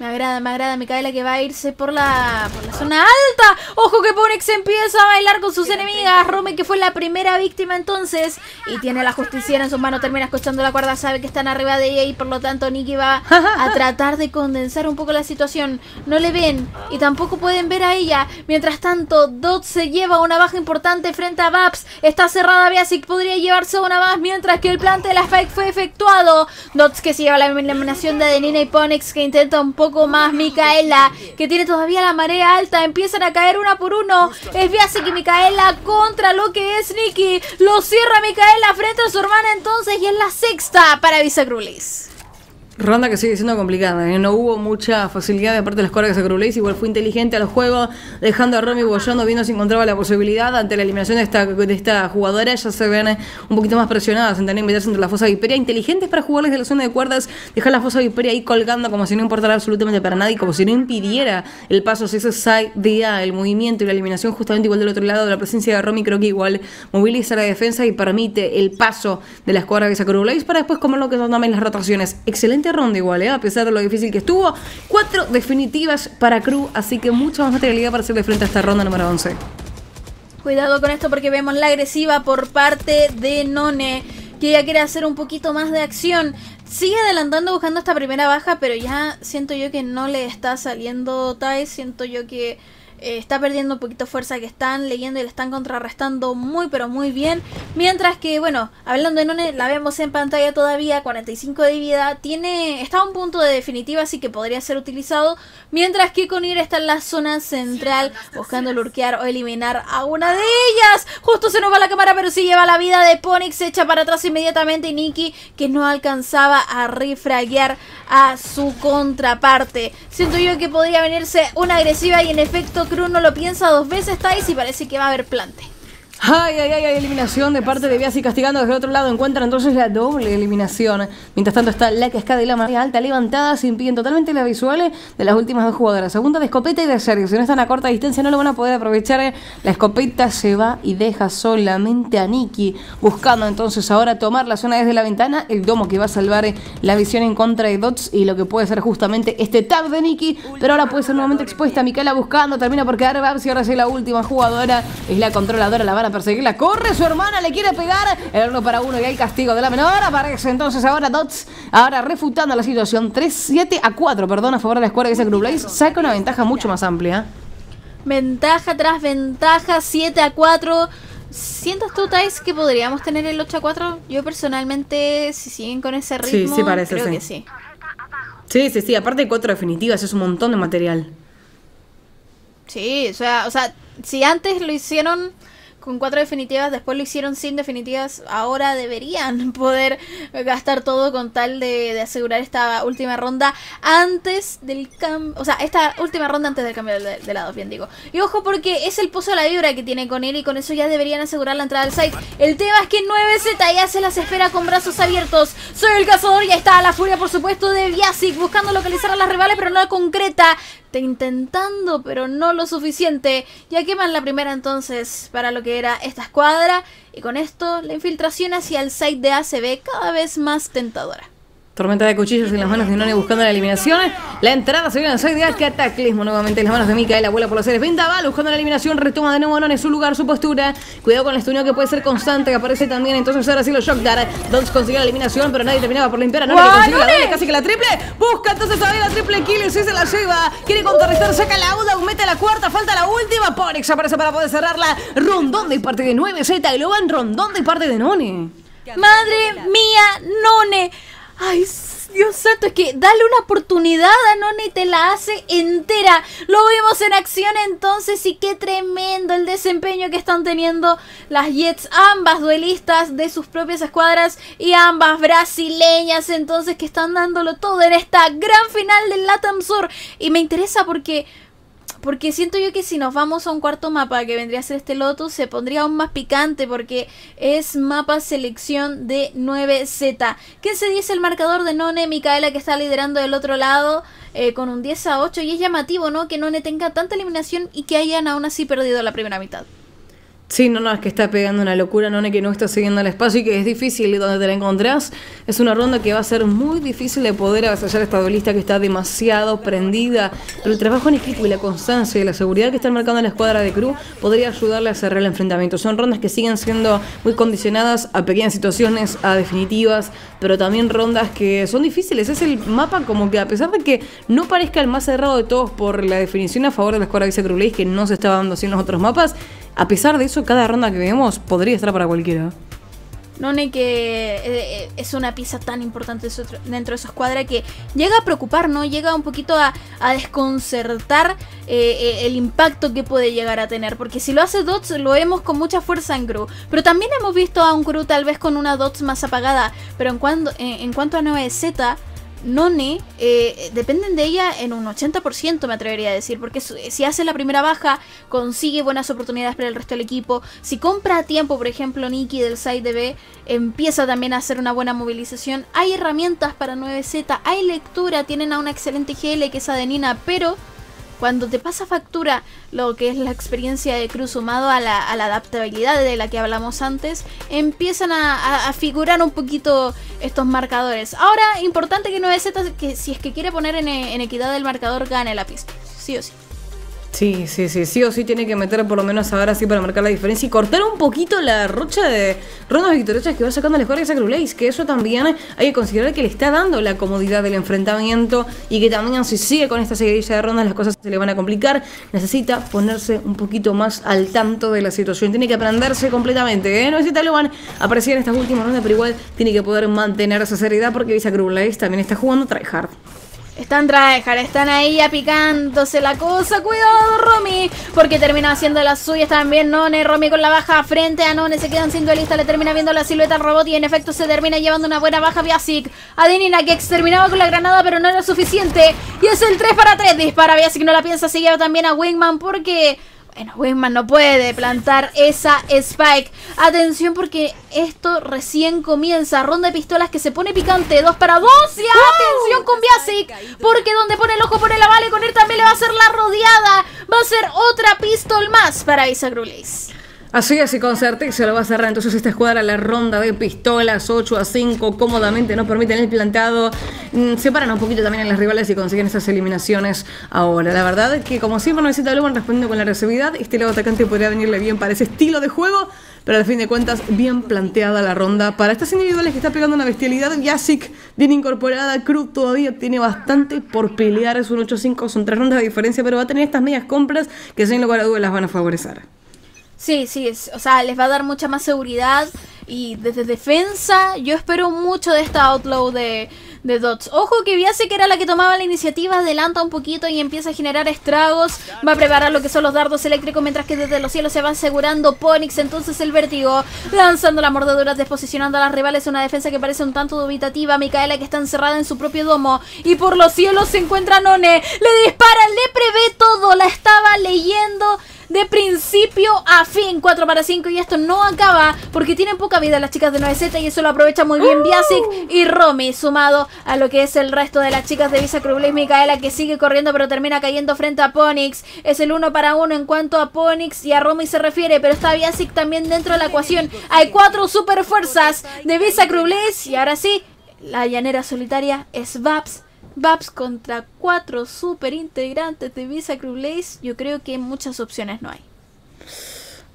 Me agrada, me agrada Micaela que va a irse por la, por la zona alta. Ojo que Ponix empieza a bailar con sus enemigas. Rome que fue la primera víctima entonces. Y tiene la justiciera en sus manos. Termina escuchando la cuerda. Sabe que están arriba de ella. Y por lo tanto Nikki va a tratar de condensar un poco la situación. No le ven. Y tampoco pueden ver a ella. Mientras tanto, Dot se lleva una baja importante frente a Babs. Está cerrada Biasic. Podría llevarse una más. Mientras que el plante de la Spike fue efectuado. Dots que se lleva la eliminación de Adenina y Ponix. Que intenta un poco más. Micaela. Que tiene todavía la marea alta. Empiezan a caer una por uno. Es y Micaela contra lo que es Nikki. Lo cierra Micaela frente a su hermana entonces. Y es la sexta para Visa Crulis. Ronda que sigue siendo complicada, ¿eh? no hubo mucha facilidad de parte de las cuerdas de Sacrulis, igual fue inteligente al juego, dejando a Romy bollando, viendo si encontraba la posibilidad ante la eliminación de esta, jugadora, ya se ven eh, un poquito más presionadas, en tener que meterse entre la fosa viperia, inteligentes para jugarles de la zona de cuerdas, dejar la fosa viperia ahí colgando como si no importara absolutamente para nadie, como si no impidiera el paso hacia ese side de A, el movimiento y la eliminación justamente igual del otro lado, la presencia de Romy creo que igual moviliza la defensa y permite el paso de la escuadra de Sacrulis para después comer lo que son también las rotaciones. Excelente ronda igual, ¿eh? a pesar de lo difícil que estuvo. Cuatro definitivas para Crew, así que mucha más materialidad para hacerle frente a esta ronda número 11. Cuidado con esto porque vemos la agresiva por parte de None, que ya quiere hacer un poquito más de acción. Sigue adelantando buscando esta primera baja, pero ya siento yo que no le está saliendo Tai, siento yo que eh, está perdiendo un poquito fuerza, que están leyendo y le están contrarrestando muy pero muy bien. Mientras que, bueno, hablando de None, la vemos en pantalla todavía, 45 de vida, tiene, está a un punto de definitiva, así que podría ser utilizado. Mientras que Conir está en la zona central, buscando lurkear o eliminar a una de ellas. Justo se nos va la cámara, pero sí lleva la vida de Ponix, se echa para atrás inmediatamente y Nikki, que no alcanzaba a refraguear a su contraparte. Siento yo que podría venirse una agresiva y en efecto Cruz no lo piensa dos veces, Thais, y parece que va a haber plante. Ay, ay, ay, eliminación de parte de Biasi castigando desde el otro lado. Encuentran entonces la doble eliminación. Mientras tanto está la cascada y la marea alta levantada, se impiden totalmente las visuales de las últimas dos jugadoras. Segunda de escopeta y de serio. Si no están a corta distancia no lo van a poder aprovechar. La escopeta se va y deja solamente a Nikki. Buscando entonces ahora tomar la zona desde la ventana. El domo que va a salvar eh, la visión en contra de Dots y lo que puede ser justamente este tag de Nikki. Pero ahora puede ser nuevamente expuesta. Micaela buscando, termina por quedar Babs y ahora sí la última jugadora es la controladora. La van a perseguirla. Corre su hermana, le quiere pegar. El uno para uno y hay castigo de la menor. Aparece entonces ahora Dots. Ahora refutando la situación. 3-7 a 4, perdón, a favor de la escuadra que es Blaze. Saca una ventaja mucho más amplia. Ventaja tras ventaja, 7 a 4. ¿Sientas tú, Thais, que podríamos tener el 8 a 4? Yo personalmente, si siguen con ese Sí, ritmo, sí parece, creo sí. que sí. Sí, sí, sí. Aparte de cuatro definitivas, es un montón de material. Sí, o sea, o sea, si antes lo hicieron con cuatro definitivas, después lo hicieron sin definitivas, ahora deberían poder gastar todo con tal de, asegurar esta última ronda antes del cambio, o sea, esta última ronda antes del cambio de, de lado, bien digo. Y ojo porque es el pozo de la vibra que tiene con él y con eso ya deberían asegurar la entrada al site. El tema es que 9Z ya se las espera con brazos abiertos. Soy el cazador, ya está la furia por supuesto de Biasic buscando localizar a las rivales pero no la concreta. Intentando, pero no lo suficiente. Ya queman la primera entonces para lo que era esta escuadra. Y con esto, la infiltración hacia el site de A se ve cada vez más tentadora. Tormenta de cuchillos en las manos de None buscando la eliminación. La entrada se viene al side de Cataclismo nuevamente en las manos de Mikael. Abuela por los seres. Vendaval buscando la eliminación. Retoma de nuevo None su lugar, su postura. Cuidado con el estuneo que puede ser constante. Que aparece también. Entonces ahora sí lo Shockdar. Dons consigue la eliminación, pero nadie terminaba por limpiar. a None que ¡Guau, consigue la casi que la triple. Busca entonces todavía la triple kill. Y sí se la lleva. Quiere contrarrestar. Saca la Uda. Mete la cuarta. Falta la última. Ponix aparece para poder cerrarla. Rondón de parte de 9Z. Y lo van rondón de parte de None. ¡Madre mía, None! ¡Ay, Dios santo! Es que dale una oportunidad a None y te la hace entera. Lo vimos en acción entonces y qué tremendo el desempeño que están teniendo las Jets, ambas duelistas de sus propias escuadras y ambas brasileñas entonces que están dándolo todo en esta gran final del Latam Sur. Y me interesa porque porque siento yo que si nos vamos a un cuarto mapa que vendría a ser este Lotus, se pondría aún más picante porque es mapa selección de 9Z. ¿Qué se dice el marcador de None? Micaela que está liderando del otro lado eh, con un 10 a 8 y es llamativo, ¿no? Que None tenga tanta eliminación y que hayan aún así perdido la primera mitad. Sí, no, no, es que está pegando una locura, None, que no está siguiendo el espacio y que es difícil donde te la encontrás. Es una ronda que va a ser muy difícil de poder avasallar a esta duelista que está demasiado prendida. Pero el trabajo en equipo y la constancia y la seguridad que están marcando la escuadra de Cruz podría ayudarle a cerrar el enfrentamiento. Son rondas que siguen siendo muy condicionadas a pequeñas situaciones, a definitivas, pero también rondas que son difíciles. Es el mapa como que a pesar de que no parezca el más cerrado de todos por la definición a favor de la escuadra de Cruz que no se estaba dando así en los otros mapas, a pesar de eso, cada ronda que vemos podría estar para cualquiera. None que eh, es una pieza tan importante dentro de su escuadra que llega a preocupar, ¿no? Llega un poquito a, desconcertar eh, eh, el impacto que puede llegar a tener. Porque si lo hace Dots, lo vemos con mucha fuerza en Gru. Pero también hemos visto a un Gru tal vez con una Dots más apagada. Pero en, en, en cuanto a 9Z, None eh, dependen de ella en un 80%, me atrevería a decir, porque si hace la primera baja, consigue buenas oportunidades para el resto del equipo. Si compra a tiempo, por ejemplo, Nikki del side de B, empieza también a hacer una buena movilización. Hay herramientas para 9Z, hay lectura, tienen a una excelente GL que es Adenina, pero cuando te pasa factura lo que es la experiencia de Cruz sumado a la, adaptabilidad de la que hablamos antes, empiezan a, figurar un poquito estos marcadores. Ahora, importante que 9Z, que si es que quiere poner en, en equidad el marcador, gane la pista. Sí o sí. Sí, sí, sí, sí o sí tiene que meter por lo menos ahora sí para marcar la diferencia y cortar un poquito la rocha de rondas victoriosas que va sacando el Jorge Sacrulace, que eso también hay que considerar que le está dando la comodidad del enfrentamiento y que también si sigue con esta seguidilla de rondas las cosas se le van a complicar, necesita ponerse un poquito más al tanto de la situación, tiene que aprenderse completamente, ¿eh? No necesita lo van a aparecer en estas últimas rondas, pero igual tiene que poder mantener esa seriedad porque Visa Sacrulace también está jugando tryhard. Están tryhard, están ahí ya picándose la cosa. Cuidado, Romy. Porque termina haciendo las suyas también None. Romy con la baja frente a None. Se quedan sin duelista. Le termina viendo la silueta al robot. Y en efecto se termina llevando una buena baja Biasic. Adinina que exterminaba con la granada, pero no era suficiente. Y es el 3 para 3. Dispara Biasic, no la piensa. Lleva también a Wingman porque bueno, Wingman no puede plantar esa Spike. Atención porque esto recién comienza. Ronda de pistolas que se pone picante. Dos para dos. Y atención con Biasic. Porque donde pone el ojo pone la bala. Y con él también le va a hacer la rodeada. Va a ser otra pistol más para Isa Grulis. Así es, y con certeza lo va a cerrar entonces esta escuadra la ronda de pistolas 8 a 5 cómodamente, no permiten el plantado, mm, separan un poquito también a las rivales y consiguen esas eliminaciones ahora. La verdad es que como siempre necesita Luman respondiendo con la agresividad, este lado atacante podría venirle bien para ese estilo de juego, pero al fin de cuentas bien planteada la ronda para estas individuales que está pegando una bestialidad. Yasik bien incorporada, Cruz todavía tiene bastante por pelear, es un 8-5, son tres rondas de diferencia, pero va a tener estas medias compras que sin lugar a dudas las van a favorecer. Sí, sí, o sea, les va a dar mucha más seguridad y desde defensa yo espero mucho de esta outlaw de, de Dots. Ojo que Biase que era la que tomaba la iniciativa, adelanta un poquito y empieza a generar estragos. Va a preparar lo que son los dardos eléctricos mientras que desde los cielos se va asegurando Ponix. Entonces el vértigo lanzando la mordedura, desposicionando a las rivales. Una defensa que parece un tanto dubitativa. Micaela que está encerrada en su propio domo. Y por los cielos se encuentra None. Le dispara, le prevé todo. La estaba leyendo de principio a fin 4 para 5 y esto no acaba porque tienen poca vida las chicas de 9Z y eso lo aprovecha muy bien Biasic y Romy sumado a lo que es el resto de las chicas de Visa y Micaela que sigue corriendo pero termina cayendo frente a Ponix. Es el 1 para 1 en cuanto a Ponix y a Romy se refiere pero está Biasic también dentro de la ecuación. Hay cuatro super fuerzas de Visa y ahora sí la llanera solitaria es Vaps Babs contra cuatro super integrantes de Visa Crew yo creo que muchas opciones no hay.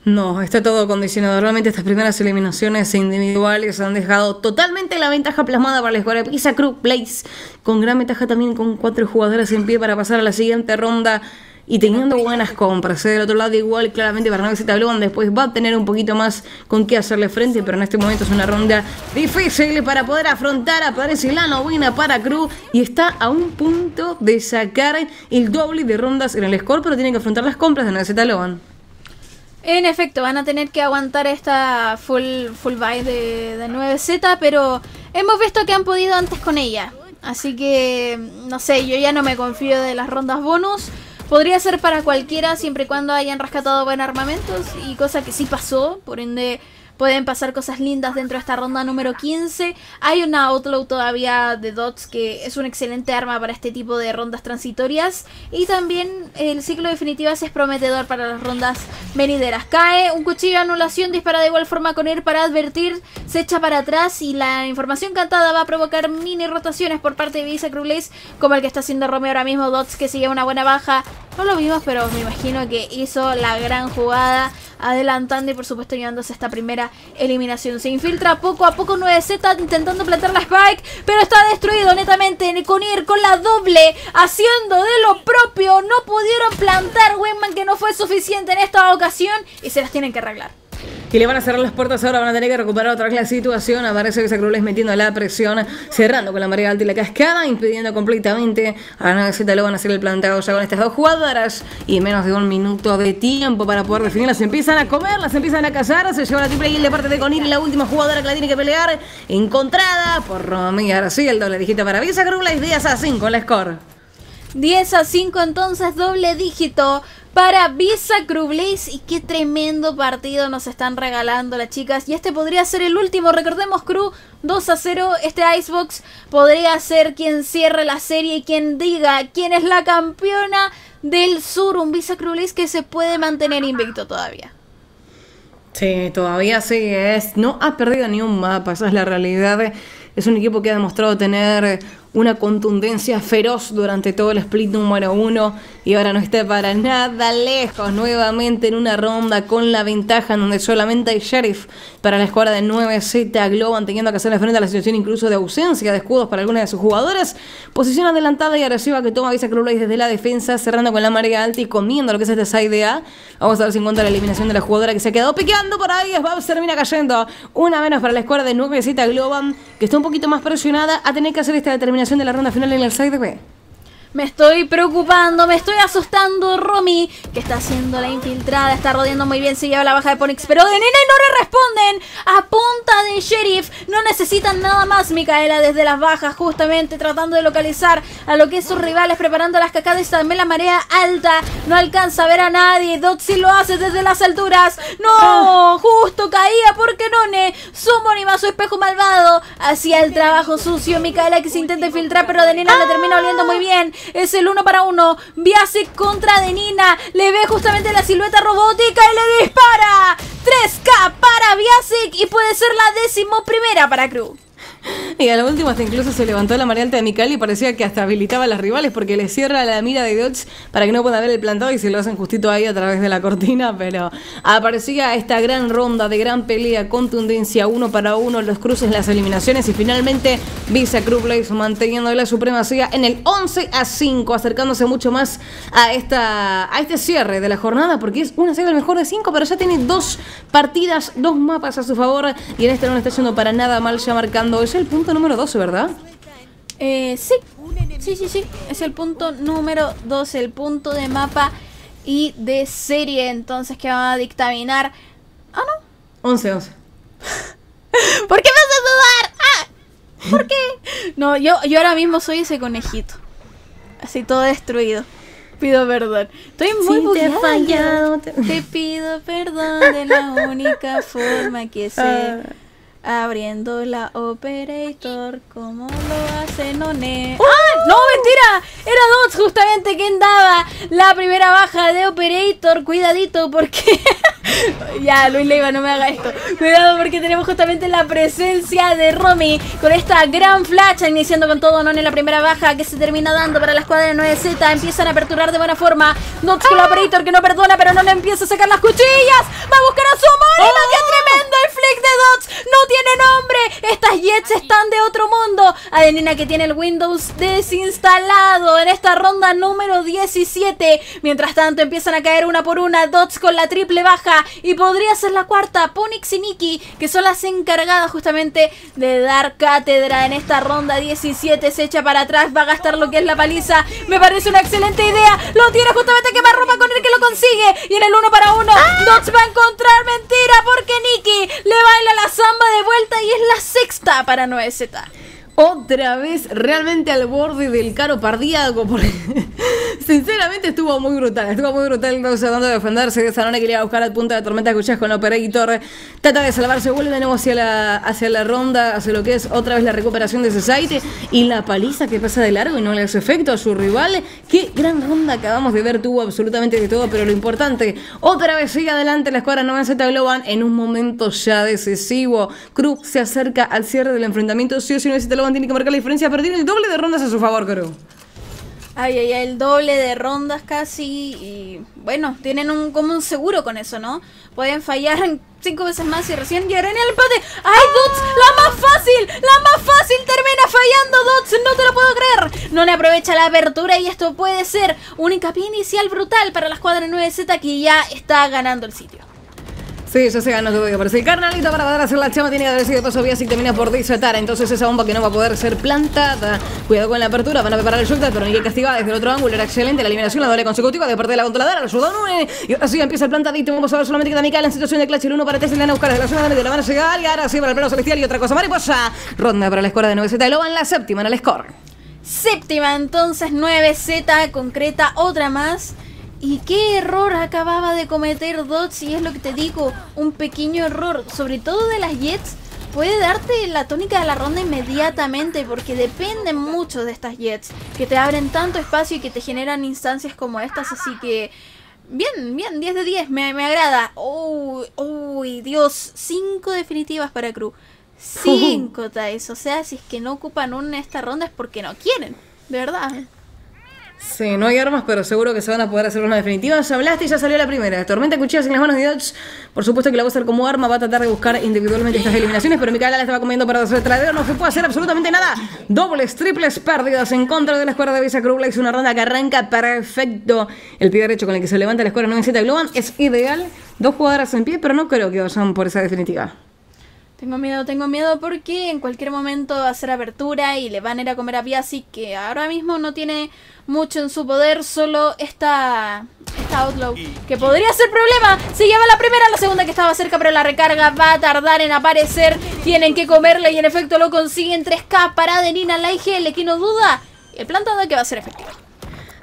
No, está todo condicionado. Realmente estas primeras eliminaciones individuales han dejado totalmente la ventaja plasmada para la escuadra de Visa Crew Blaze, con gran ventaja también con cuatro jugadoras en pie para pasar a la siguiente ronda y teniendo buenas compras. ¿eh? Del otro lado, igual, claramente Bernabé Tablón después va a tener un poquito más con qué hacerle frente, pero en este momento es una ronda difícil para poder afrontar. Aparece la novena para Cruz y está a un punto de sacar el doble de rondas en el score, pero tiene que afrontar las compras de Navecita Loban. En efecto, van a tener que aguantar esta full, full buy de, de 9Z, pero hemos visto que han podido antes con ella. Así que, no sé, yo ya no me confío de las rondas bonus. Podría ser para cualquiera siempre y cuando hayan rescatado buen armamentos y cosa que sí pasó, por ende Pueden pasar cosas lindas dentro de esta ronda número 15. Hay una Outlaw todavía de Dots que es un excelente arma para este tipo de rondas transitorias. Y también el ciclo definitivo es prometedor para las rondas venideras. Cae un cuchillo de anulación, dispara de igual forma con él para advertir, se echa para atrás y la información cantada va a provocar mini rotaciones por parte de Visa Crewlace, como el que está haciendo Romeo ahora mismo. Dots que sigue una buena baja. No lo vimos, pero me imagino que hizo la gran jugada adelantando y por supuesto llevándose esta primera eliminación. Se infiltra poco a poco 9Z intentando plantar la Spike, pero está destruido netamente. Con ir con la doble, haciendo de lo propio. No pudieron plantar Wingman que no fue suficiente en esta ocasión y se las tienen que arreglar. Y le van a cerrar las puertas ahora, van a tener que recuperar otra vez la situación. Aparece que Sacrules metiendo la presión, cerrando con la marea alta y la cascada, impidiendo completamente a la lo van a hacer el plantado ya con estas dos jugadoras. Y menos de un minuto de tiempo para poder definirlas. Empiezan a comer, las empiezan a cazar. Se lleva la triple kill de parte de Conir, la última jugadora que la tiene que pelear. Encontrada por Romy. Ahora sí, el doble dígito para Visa Sacrules, 10 a 5 la score. 10 a 5 entonces doble dígito para Visa Crew Blaze. Y qué tremendo partido nos están regalando las chicas. Y este podría ser el último. Recordemos, Crew 2 a 0. Este Icebox podría ser quien cierre la serie y quien diga quién es la campeona del sur. Un Visa Crew Blaze que se puede mantener invicto todavía. Sí, todavía sí es. No ha perdido ni un mapa, esa es la realidad. Es un equipo que ha demostrado tener una contundencia feroz durante todo el split número uno y ahora no está para nada lejos nuevamente en una ronda con la ventaja en donde solamente hay sheriff para la escuadra de 9Z Globan teniendo que hacerle frente a la situación incluso de ausencia de escudos para algunas de sus jugadores posición adelantada y agresiva que toma Visa Cruz desde la defensa cerrando con la marea alta y comiendo lo que es este side A. Vamos a ver si encuentra la eliminación de la jugadora que se ha quedado piqueando por ahí. Babs termina cayendo. Una menos para la escuadra de 9Z Globan que está un poquito más presionada a tener que hacer esta determinación de la ronda final en el side. Me estoy preocupando, me estoy asustando, Romy, que está haciendo la infiltrada, está rodeando muy bien, se lleva la baja de Ponix, pero de nena y no le responden. A punta de sheriff, no necesitan nada más, Micaela, desde las bajas, justamente tratando de localizar a lo que es sus rivales, preparando las cascadas y también la marea alta. No alcanza a ver a nadie, Dotsy lo hace desde las alturas. No, justo caía porque None, su espejo malvado, hacía el trabajo sucio. Micaela que se intenta infiltrar, pero de nena le termina oliendo muy bien. Es el uno para uno. Biasic contra Denina. Le ve justamente la silueta robótica y le dispara. 3K para Biasic y puede ser la décimo primera para Crew. Y a lo último hasta incluso se levantó la marea alta de Mikali y parecía que hasta habilitaba a las rivales porque le cierra la mira de Dodge para que no pueda ver el plantado y se lo hacen justito ahí a través de la cortina, pero aparecía esta gran ronda de gran pelea, contundencia uno para uno, los cruces, las eliminaciones y finalmente Visa Blaze manteniendo la supremacía en el 11 a 5, acercándose mucho más a esta a este cierre de la jornada porque es una serie mejor de 5, pero ya tiene dos partidas, dos mapas a su favor y en este no le está yendo para nada mal ya marcando. Es el punto número 12, ¿verdad? Eh, sí. Sí, sí, sí. Es el punto número 12, el punto de mapa y de serie. Entonces, que va a dictaminar. Ah, no. 11, 11. ¿Por qué me haces dudar? Ah, ¿por qué? No, yo, yo ahora mismo soy ese conejito. Así todo destruido. Pido perdón. Estoy muy Si te fallado, te... te pido perdón de la única forma que sé. Ah. Abriendo la operator como lo hace None. ¡Ah! ¡No, mentira! Era Dots justamente quien daba la primera baja de operator. Cuidadito porque... ya, Luis Leiva, no me haga esto. Cuidado porque tenemos justamente la presencia de Romy con esta gran flacha iniciando con todo None la primera baja que se termina dando para la escuadra de 9Z. Empiezan a aperturar de buena forma. Dots con el operator que no perdona, pero no le empieza a sacar las cuchillas. Va a buscar a su amor. ¡Qué tremendo el flick de Dots! ¡No tiene nombre! Estas Jets están de otro mundo. Adenina que tiene el Windows desinstalado en esta ronda número 17. Mientras tanto empiezan a caer una por una. Dots con la triple baja. Y podría ser la cuarta. Punix y Nikki, que son las encargadas justamente de dar cátedra en esta ronda 17. Se echa para atrás. Va a gastar lo que es la paliza. Me parece una excelente idea. Lo tiene justamente que ropa con el que lo consigue. Y en el uno para uno. Dots va a encontrar mentira porque Nikki le baila la samba de vuelta y es la sexta para 9Z. Otra vez realmente al borde del caro pardíaco porque sinceramente estuvo muy brutal, estuvo muy brutal tratando de defenderse de Zanone que le iba a buscar al punto de tormenta escuchás con la Operator, trata de salvarse, vuelve de nuevo hacia la, hacia la ronda, hacia lo que es otra vez la recuperación de Society. Y la paliza que pasa de largo y no le hace efecto a su rival, qué gran ronda acabamos de ver, tuvo absolutamente de todo, pero lo importante, otra vez sigue adelante la escuadra 9Z Globan en un momento ya decisivo, Cruz se acerca al cierre del enfrentamiento, sí o sí 9Z Globan tiene que marcar la diferencia, pero tiene el doble de rondas a su favor, creo. Ay, ay, ay, el doble de rondas casi. Y bueno, tienen un, como un seguro con eso, ¿no? Pueden fallar cinco veces más y recién llegarán al empate. ¡Ay, Dots! ¡La más fácil! ¡La más fácil! Termina fallando, Dots. No te lo puedo creer. No le aprovecha la apertura y esto puede ser un hincapié inicial brutal para la escuadra 9Z que ya está ganando el sitio. Sí, ya se ganó tu pero si el carnalito para poder hacer la chama tiene que haber sido de paso Biasic termina por desatar, entonces esa bomba que no va a poder ser plantada. Cuidado con la apertura, van a preparar el shooter, pero ni que castigaba desde el otro ángulo, era excelente la eliminación, la doble consecutiva de parte de la controladora, lo ayudó Nune, y ahora sí empieza el plantadito, vamos a ver solamente que Damical en situación de clutch, el uno para Tesla, van a buscar desde la zona de medio, la van a llegar, y ahora sí para el plano celestial y otra cosa mariposa. Ronda para la escuela de 9Z, y lo van la séptima en el score. Séptima, entonces 9Z concreta otra más. ¿Y qué error acababa de cometer Dots? Y es lo que te digo, un pequeño error, sobre todo de las Jets, puede darte la tónica de la ronda inmediatamente porque dependen mucho de estas Jets, que te abren tanto espacio y que te generan instancias como estas, así que... Bien, bien, 10 de 10, me, me agrada. Uy, uy, Dios, 5 definitivas para Crew. Cinco ties. O sea, si es que no ocupan una en esta ronda es porque no quieren. De verdad. Sí, no hay armas, pero seguro que se van a poder hacer una definitiva. Hablaste y ya salió la primera. Tormenta cuchillas en las manos de Dodge. Por supuesto que la va a usar como arma. Va a tratar de buscar individualmente estas eliminaciones. Pero Micaela la estaba comiendo para hacer tradeo. No se puede hacer absolutamente nada. Dobles, triples pérdidas en contra de la escuadra de Visa. Es una ronda que arranca perfecto. El pie derecho con el que se levanta la escuadra 97 Globan es ideal. Dos jugadoras en pie, pero no creo que vayan por esa definitiva. Tengo miedo, tengo miedo porque en cualquier momento va a hacer abertura y le van a ir a comer a Biasi que ahora mismo no tiene mucho en su poder, solo esta, esta Outlaw, que podría ser problema. Se lleva la primera, la segunda que estaba cerca, pero la recarga va a tardar en aparecer. Tienen que comerle y en efecto lo consiguen 3K para Denina la IGL, que no duda. El plan todo que va a ser efectivo.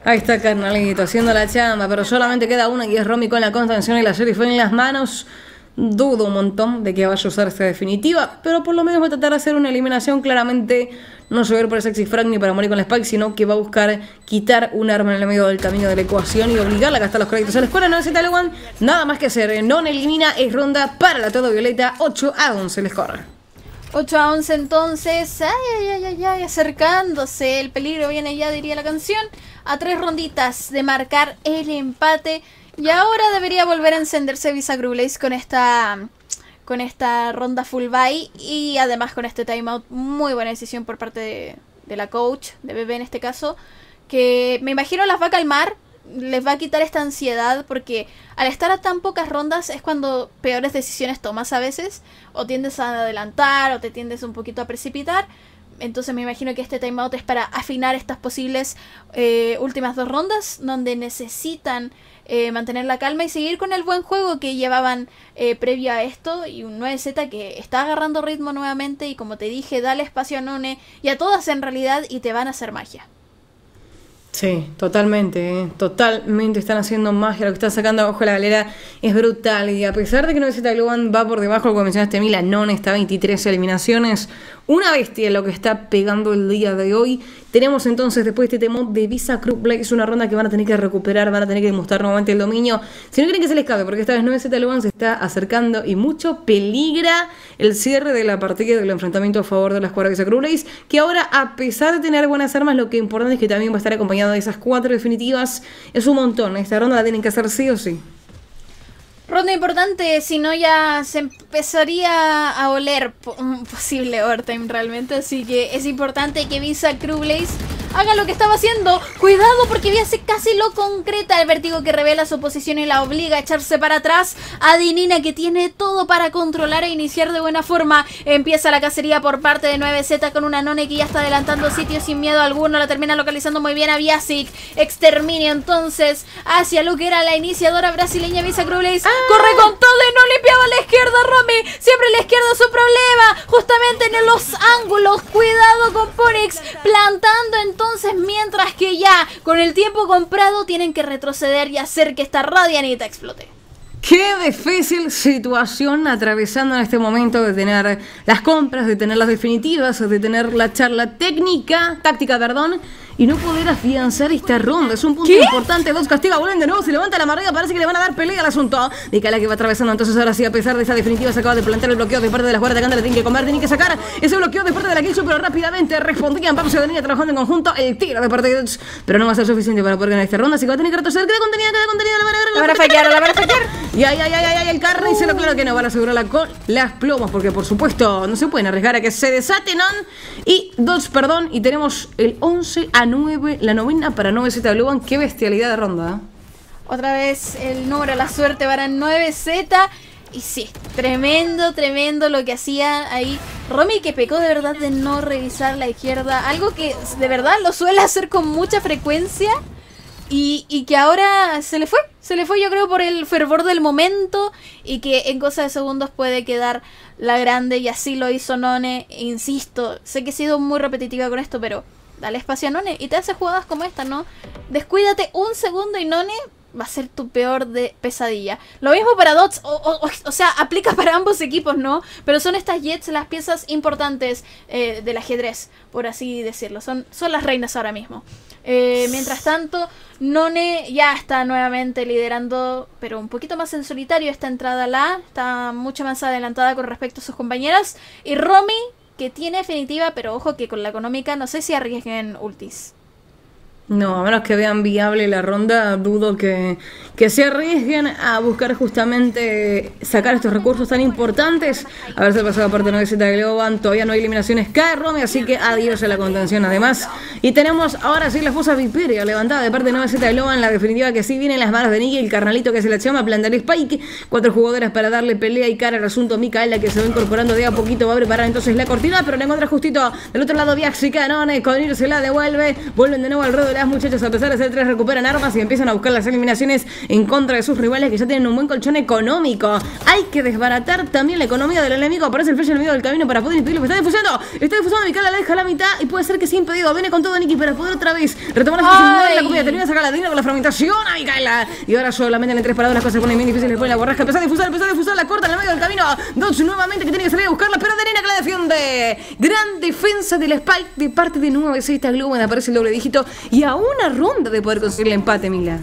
Ahí está Carnalito haciendo la chamba, pero solamente queda una y es Romy con la contención y la serie fue en las manos. Dudo un montón de que vaya a usar esta definitiva, pero por lo menos va a tratar de hacer una eliminación. Claramente no se por Sexy Frank ni para morir con la Spike, sino que va a buscar quitar un arma en el medio del camino de la ecuación y obligarla a gastar los créditos a la escuela. No necesita One, nada más que hacer. Non elimina, es ronda para la todo violeta. 8 a 11 el score. 8 a 11 entonces, ay, ay, ay, ay, acercándose, el peligro viene ya, diría la canción, a tres ronditas de marcar el empate. Y ahora debería volver a encenderse Visa Grublaze con esta con esta ronda full buy y además con este timeout. Muy buena decisión por parte de, de la coach, de Bebé en este caso, que me imagino las va a calmar, les va a quitar esta ansiedad porque al estar a tan pocas rondas es cuando peores decisiones tomas a veces o tiendes a adelantar o te tiendes un poquito a precipitar. Entonces me imagino que este timeout es para afinar estas posibles eh, últimas dos rondas donde necesitan eh, mantener la calma y seguir con el buen juego que llevaban eh, previo a esto y un 9Z que está agarrando ritmo nuevamente y como te dije, dale espacio a None y a todas en realidad y te van a hacer magia. Sí, totalmente, ¿eh? totalmente están haciendo magia, lo que están sacando abajo de la galera es brutal y a pesar de que 9Z Globan va por debajo, como mencionaste Mila, non está 23 eliminaciones, una bestia lo que está pegando el día de hoy. Tenemos entonces después este tema de Visa Cruz Black, es una ronda que van a tener que recuperar, van a tener que demostrar nuevamente el dominio. Si no quieren que se les escape, porque esta vez 9Z Logan se está acercando y mucho peligra el cierre de la partida del enfrentamiento a favor de la escuadra Visa Cruz Blaze, que ahora a pesar de tener buenas armas, lo que importante es que también va a estar acompañado de esas cuatro definitivas. Es un montón, esta ronda la tienen que hacer sí o sí. Ronda importante, si no ya se empezaría a oler un posible overtime realmente, así que es importante que Visa Crew Blaze haga lo que estaba haciendo. Cuidado porque Viase casi lo concreta el vértigo que revela su posición y la obliga a echarse para atrás. A Dinina que tiene todo para controlar e iniciar de buena forma. Empieza la cacería por parte de 9Z con una None que ya está adelantando sitio sin miedo alguno. La termina localizando muy bien a Biasic. Extermina entonces hacia lo que era la iniciadora brasileña Visa Crubles. Corre con todo y no limpiaba a la izquierda Romy. Siempre la izquierda su problema. Justamente en los ángulos. Cuidado con Ponix. Plantando entonces entonces, mientras que ya con el tiempo comprado tienen que retroceder y hacer que esta radianita explote. Qué difícil situación atravesando en este momento de tener las compras, de tener las definitivas, de tener la charla técnica, táctica, perdón, y no poder afianzar esta ronda. Es un punto importante. Dos castiga, vuelven de nuevo, se levanta la marrega, parece que le van a dar pelea al asunto. De la que va atravesando, entonces ahora sí, a pesar de esa definitiva, se acaba de plantear el bloqueo de parte de la guardia de le tiene que comer, tiene que sacar ese bloqueo de parte de la Kinsu, pero rápidamente respondían. Vamos a venir trabajando en conjunto. El tiro de parte de pero no va a ser suficiente para poder ganar esta ronda, así que va a tener que retroceder. Queda contenido, queda contenido, la van a La van a fallar, la van a fallar. Y ay, ay, ay, ay, el se lo claro que no van a asegurarla con las plomos, porque por supuesto no se pueden arriesgar a que se desaten. Y dos, perdón, y tenemos el 11 a 9, la novena para 9Z Bluban. Qué bestialidad de ronda. ¿eh? Otra vez el número la suerte para 9Z. Y sí, tremendo, tremendo lo que hacía ahí. Romy que pecó de verdad de no revisar la izquierda. Algo que de verdad lo suele hacer con mucha frecuencia. Y, y, que ahora se le fue. Se le fue yo creo por el fervor del momento. Y que en cosa de segundos puede quedar la grande. Y así lo hizo None. E insisto, sé que he sido muy repetitiva con esto, pero dale espacio a None y te hace jugadas como esta, ¿no? Descuídate un segundo y None va a ser tu peor pesadilla. Lo mismo para Dots, o, sea, aplica para ambos equipos, ¿no? Pero son estas Jets las piezas importantes eh, del ajedrez, por así decirlo. Son, son las reinas ahora mismo. Eh, mientras tanto, None ya está nuevamente liderando, pero un poquito más en solitario esta entrada la. Está mucho más adelantada con respecto a sus compañeras. Y Romy, que tiene definitiva, pero ojo que con la económica no sé si arriesguen ultis. No, a menos que vean viable la ronda, dudo que, que se arriesguen a buscar justamente sacar estos recursos tan importantes. A ver si pasado aparte 9 Z de Globan, todavía no hay eliminaciones. Cae Romy, así que adiós a la contención además. Y tenemos ahora sí la fosa Viperia levantada de parte de 9 Z de Globan, la definitiva que sí viene en las manos de Nicky, el carnalito que se la llama plantar Spike. Cuatro jugadoras para darle pelea y cara al asunto. Micaela que se va incorporando de a poquito, va a preparar entonces la cortina, pero la encuentra justito del otro lado Viaxi Canone, Conir se la devuelve, vuelven de nuevo al ruedo las muchachas a pesar de ser tres recuperan armas y empiezan a buscar las eliminaciones en contra de sus rivales que ya tienen un buen colchón económico. Hay que desbaratar también la economía del enemigo. Aparece el flash en el medio del camino para poder impedirlo. Está difusando, está difusando. Micaela la deja a la mitad y puede ser que sea impedido. Viene con todo Nicky para poder otra vez retomar la la comida. Termina de sacar la digna con la fragmentación a Micaela. Y ahora solamente en tres paradas las cosas se ponen bien difíciles. Después la borrasca empieza a difusar, empieza a difusar, la corta en el medio del camino. Dos nuevamente que tiene que salir a buscarla, pero Darina que la defiende. Gran defensa del Spike de parte de 9 6 Globan. Aparece el doble dígito y a una ronda de poder conseguir el empate, Mila.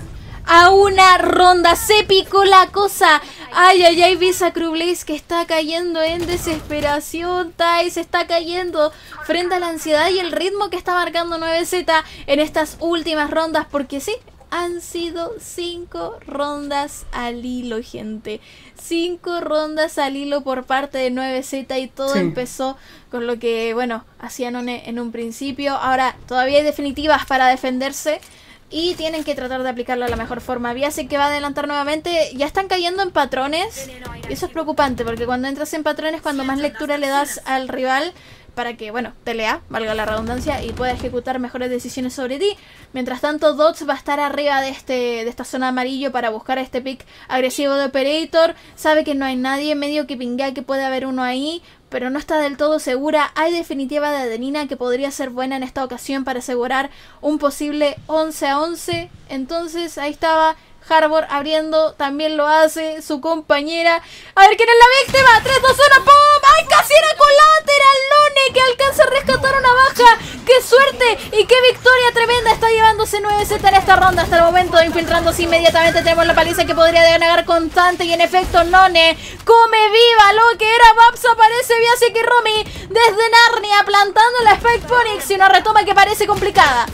a una ronda. Se picó la cosa. Ay, ay, ay, Visa Crublaze que está cayendo en desesperación. Tai se está cayendo frente a la ansiedad y el ritmo que está marcando 9Z en estas últimas rondas. Porque sí, han sido cinco rondas al hilo, gente. Cinco rondas al hilo por parte de 9Z y todo Sí. empezó con lo que, bueno, hacían un- en un principio. Ahora todavía hay definitivas para defenderse. Y tienen que tratar de aplicarlo de la mejor forma. Viase que va a adelantar nuevamente. Ya están cayendo en patrones. Y eso es preocupante porque cuando entras en patrones, cuando más lectura le das al rival para que, bueno, te lea, valga la redundancia, y pueda ejecutar mejores decisiones sobre ti. Mientras tanto, Dots va a estar arriba de este de esta zona amarillo para buscar este pick agresivo de Operator. Sabe que no hay nadie, medio que pinguea que puede haber uno ahí, pero no está del todo segura. Hay definitiva de Adenina que podría ser buena en esta ocasión para asegurar un posible 11 a 11. Entonces ahí estaba Harbor abriendo, también lo hace su compañera. A ver quién es la víctima. 3, 2, 1, ¡pum! ¡Ay, casi era colateral! Lone que alcanza a rescatar una baja. ¡Qué suerte! Y qué victoria tremenda está llevándose 9Z en esta ronda. Hasta el momento infiltrándose inmediatamente tenemos la paliza que podría ganar constante. Y en efecto, None come viva lo que era Babs. Aparece Biasic y Romy desde Narnia plantando la Spike Phoenix y una retoma que parece complicada.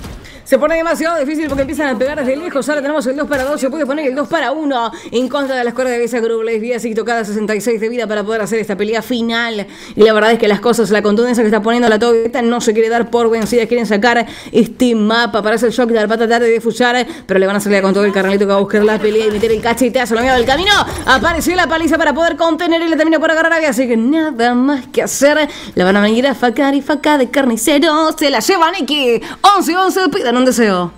Se pone demasiado difícil porque empiezan a pegar desde lejos. Ahora tenemos el 2 para 2. Se puede poner el 2 para 1 en contra de la escuadra de Visa Group. Les Viasic tocada 66 de vida para poder hacer esta pelea final. Y la verdad es que las cosas, la contundencia que está poniendo la togueta no se quiere dar por vencida. Quieren sacar este mapa. Parece el shock de va a tratar de defusar. Pero le van a salir con todo el carnalito que va a buscar la pelea y meter el cachetazo lo medio del camino. Apareció la paliza para poder contener y le termina por agarrar a Viasic. Nada más que hacer. La van a venir a facar y facar de carnicero. Se la lleva Nicky. 11-11. Pidan un deseo.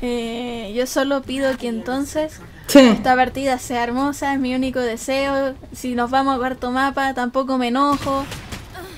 Eh, yo solo pido que entonces Sí. esta partida sea hermosa, es mi único deseo. Si nos vamos a cuarto mapa, tampoco me enojo.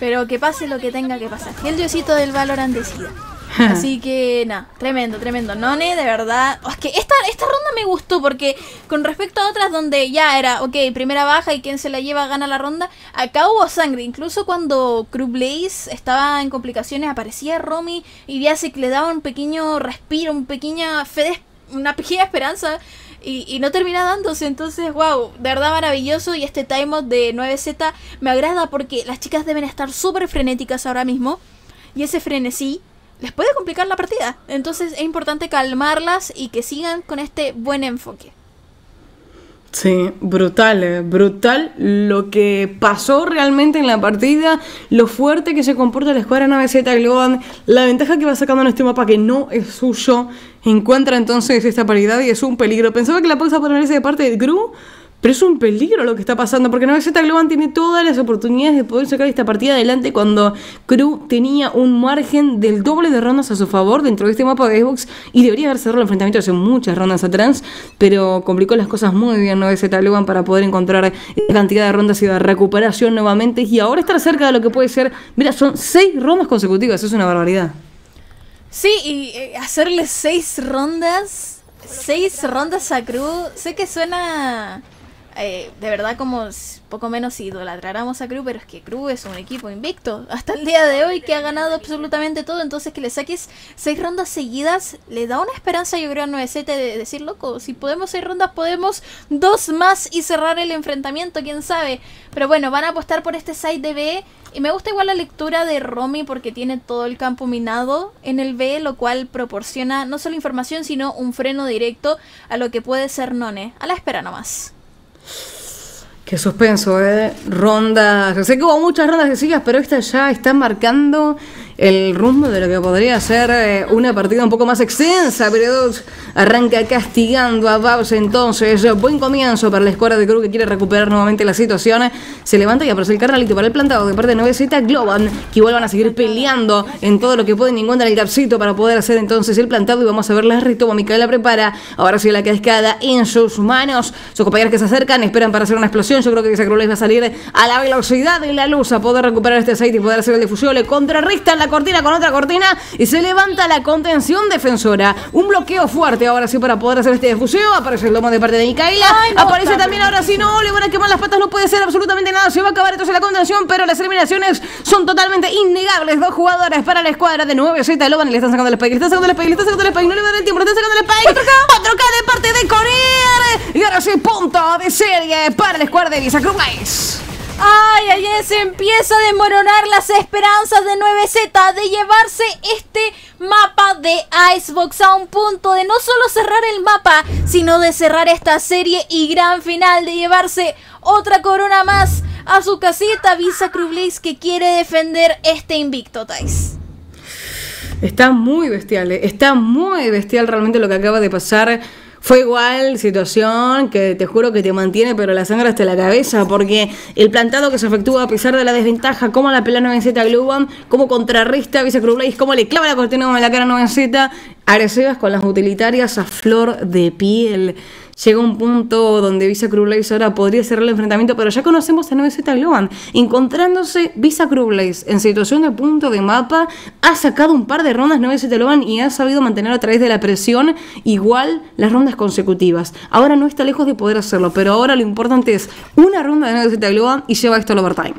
Pero que pase lo que tenga que pasar. Que el diosito del Valorant decida. Así que, nada, tremendo, tremendo. None, de verdad. oh, es que esta, esta ronda me gustó porque con respecto a otras donde ya era, ok, primera baja y quien se la lleva gana la ronda, acá hubo sangre. Incluso cuando Crew Blaze estaba en complicaciones, aparecía Romy y Biasic le daba un pequeño respiro, un pequeña fe una pequeña esperanza. Y, y no termina dándose, entonces, wow, de verdad maravilloso. Y este timeout de 9Z me agrada porque las chicas deben estar súper frenéticas ahora mismo. Y ese frenesí les puede complicar la partida. Entonces es importante calmarlas y que sigan con este buen enfoque. Sí, brutal, eh, brutal lo que pasó realmente en la partida, lo fuerte que se comporta la escuadra 9Z Globan, la ventaja que va sacando en este mapa que no es suyo, encuentra entonces esta paridad y es un peligro. Pensaba que la pausa ponerse de parte de Gru, pero es un peligro lo que está pasando, porque 9Z Globan tiene todas las oportunidades de poder sacar esta partida adelante cuando Crew tenía un margen del doble de rondas a su favor dentro de este mapa de Xbox y debería haber cerrado el enfrentamiento hace muchas rondas atrás, pero complicó las cosas muy bien 9Z Globan para poder encontrar esta cantidad de rondas y de recuperación nuevamente y ahora estar cerca de lo que puede ser, mira, son seis rondas consecutivas, es una barbaridad. Sí, y eh, hacerle seis rondas seis rondas a Cruz, sé que suena eh, de verdad como poco menos idolatráramos a Cruz, pero es que Cruz es un equipo invicto hasta el día de hoy que ha ganado absolutamente todo, entonces que le saques seis rondas seguidas le da una esperanza yo creo a 9-7 de decir, loco, si podemos seis rondas podemos dos más y cerrar el enfrentamiento, quién sabe. Pero bueno, van a apostar por este side de B y me gusta igual la lectura de Romy porque tiene todo el campo minado en el B, lo cual proporciona no solo información, sino un freno directo a lo que puede ser None. A la espera nomás. Qué suspenso, ¿eh? Rondas. Sé que hubo muchas rondas que sigas, pero esta ya está marcando el rumbo de lo que podría ser eh, una partida un poco más extensa. Pero arranca castigando a Babs entonces. Buen comienzo para la escuadra de Cruz que quiere recuperar nuevamente la situación. Se levanta y aparece el carnalito para el plantado de parte de 9Z Globan, que igual van a seguir peleando en todo lo que pueden encontrar el capcito para poder hacer entonces el plantado. Y vamos a ver la retoma. Micaela prepara. Ahora sí la cascada en sus manos. Sus compañeros que se acercan esperan para hacer una explosión. Yo creo que Cruz va a salir a la velocidad de la luz a poder recuperar este aceite y poder hacer el difusión. Le contrarresta la cortina con otra cortina y se levanta la contención defensora. Un bloqueo fuerte ahora sí para poder hacer este difusión. Aparece el lomo de parte de Micaela. No, Aparece también ahora sí, no, le van a quemar las patas, no puede ser absolutamente nada. Se va a acabar entonces la contención, pero las eliminaciones son totalmente innegables. Dos jugadores para la escuadra de 9Z Loban y le están sacando el spike, le están sacando el spike, le están sacando el spike, no le van el tiempo, le están sacando el spike. 4K, 4K de parte de Corir. Y ahora sí, punto de serie para la escuadra de Visa Cruz. Ay, ay, ay, se empieza a desmoronar las esperanzas de 9Z de llevarse este mapa de Icebox a un punto de no solo cerrar el mapa, sino de cerrar esta serie y gran final, de llevarse otra corona más a su casita Visa que quiere defender este invicto, Tais. Está muy bestial, eh, está muy bestial realmente lo que acaba de pasar. Fue igual situación que te juro que te mantiene, pero la sangre hasta la cabeza, porque el plantado que se efectúa a pesar de la desventaja, como la pelea 9Z Globan, como contrarresta a Visa como le clava la cortina en la cara a 9Z, agresivas con las utilitarias a flor de piel. Llega un punto donde Visa Crew Blaze ahora podría cerrar el enfrentamiento, pero ya conocemos a 9Z Globan. Encontrándose Visa Crew Blaze en situación de punto de mapa, ha sacado un par de rondas 9Z Globan y ha sabido mantener a través de la presión igual las rondas consecutivas. Ahora no está lejos de poder hacerlo, pero ahora lo importante es una ronda de 9Z Globan y lleva esto al overtime.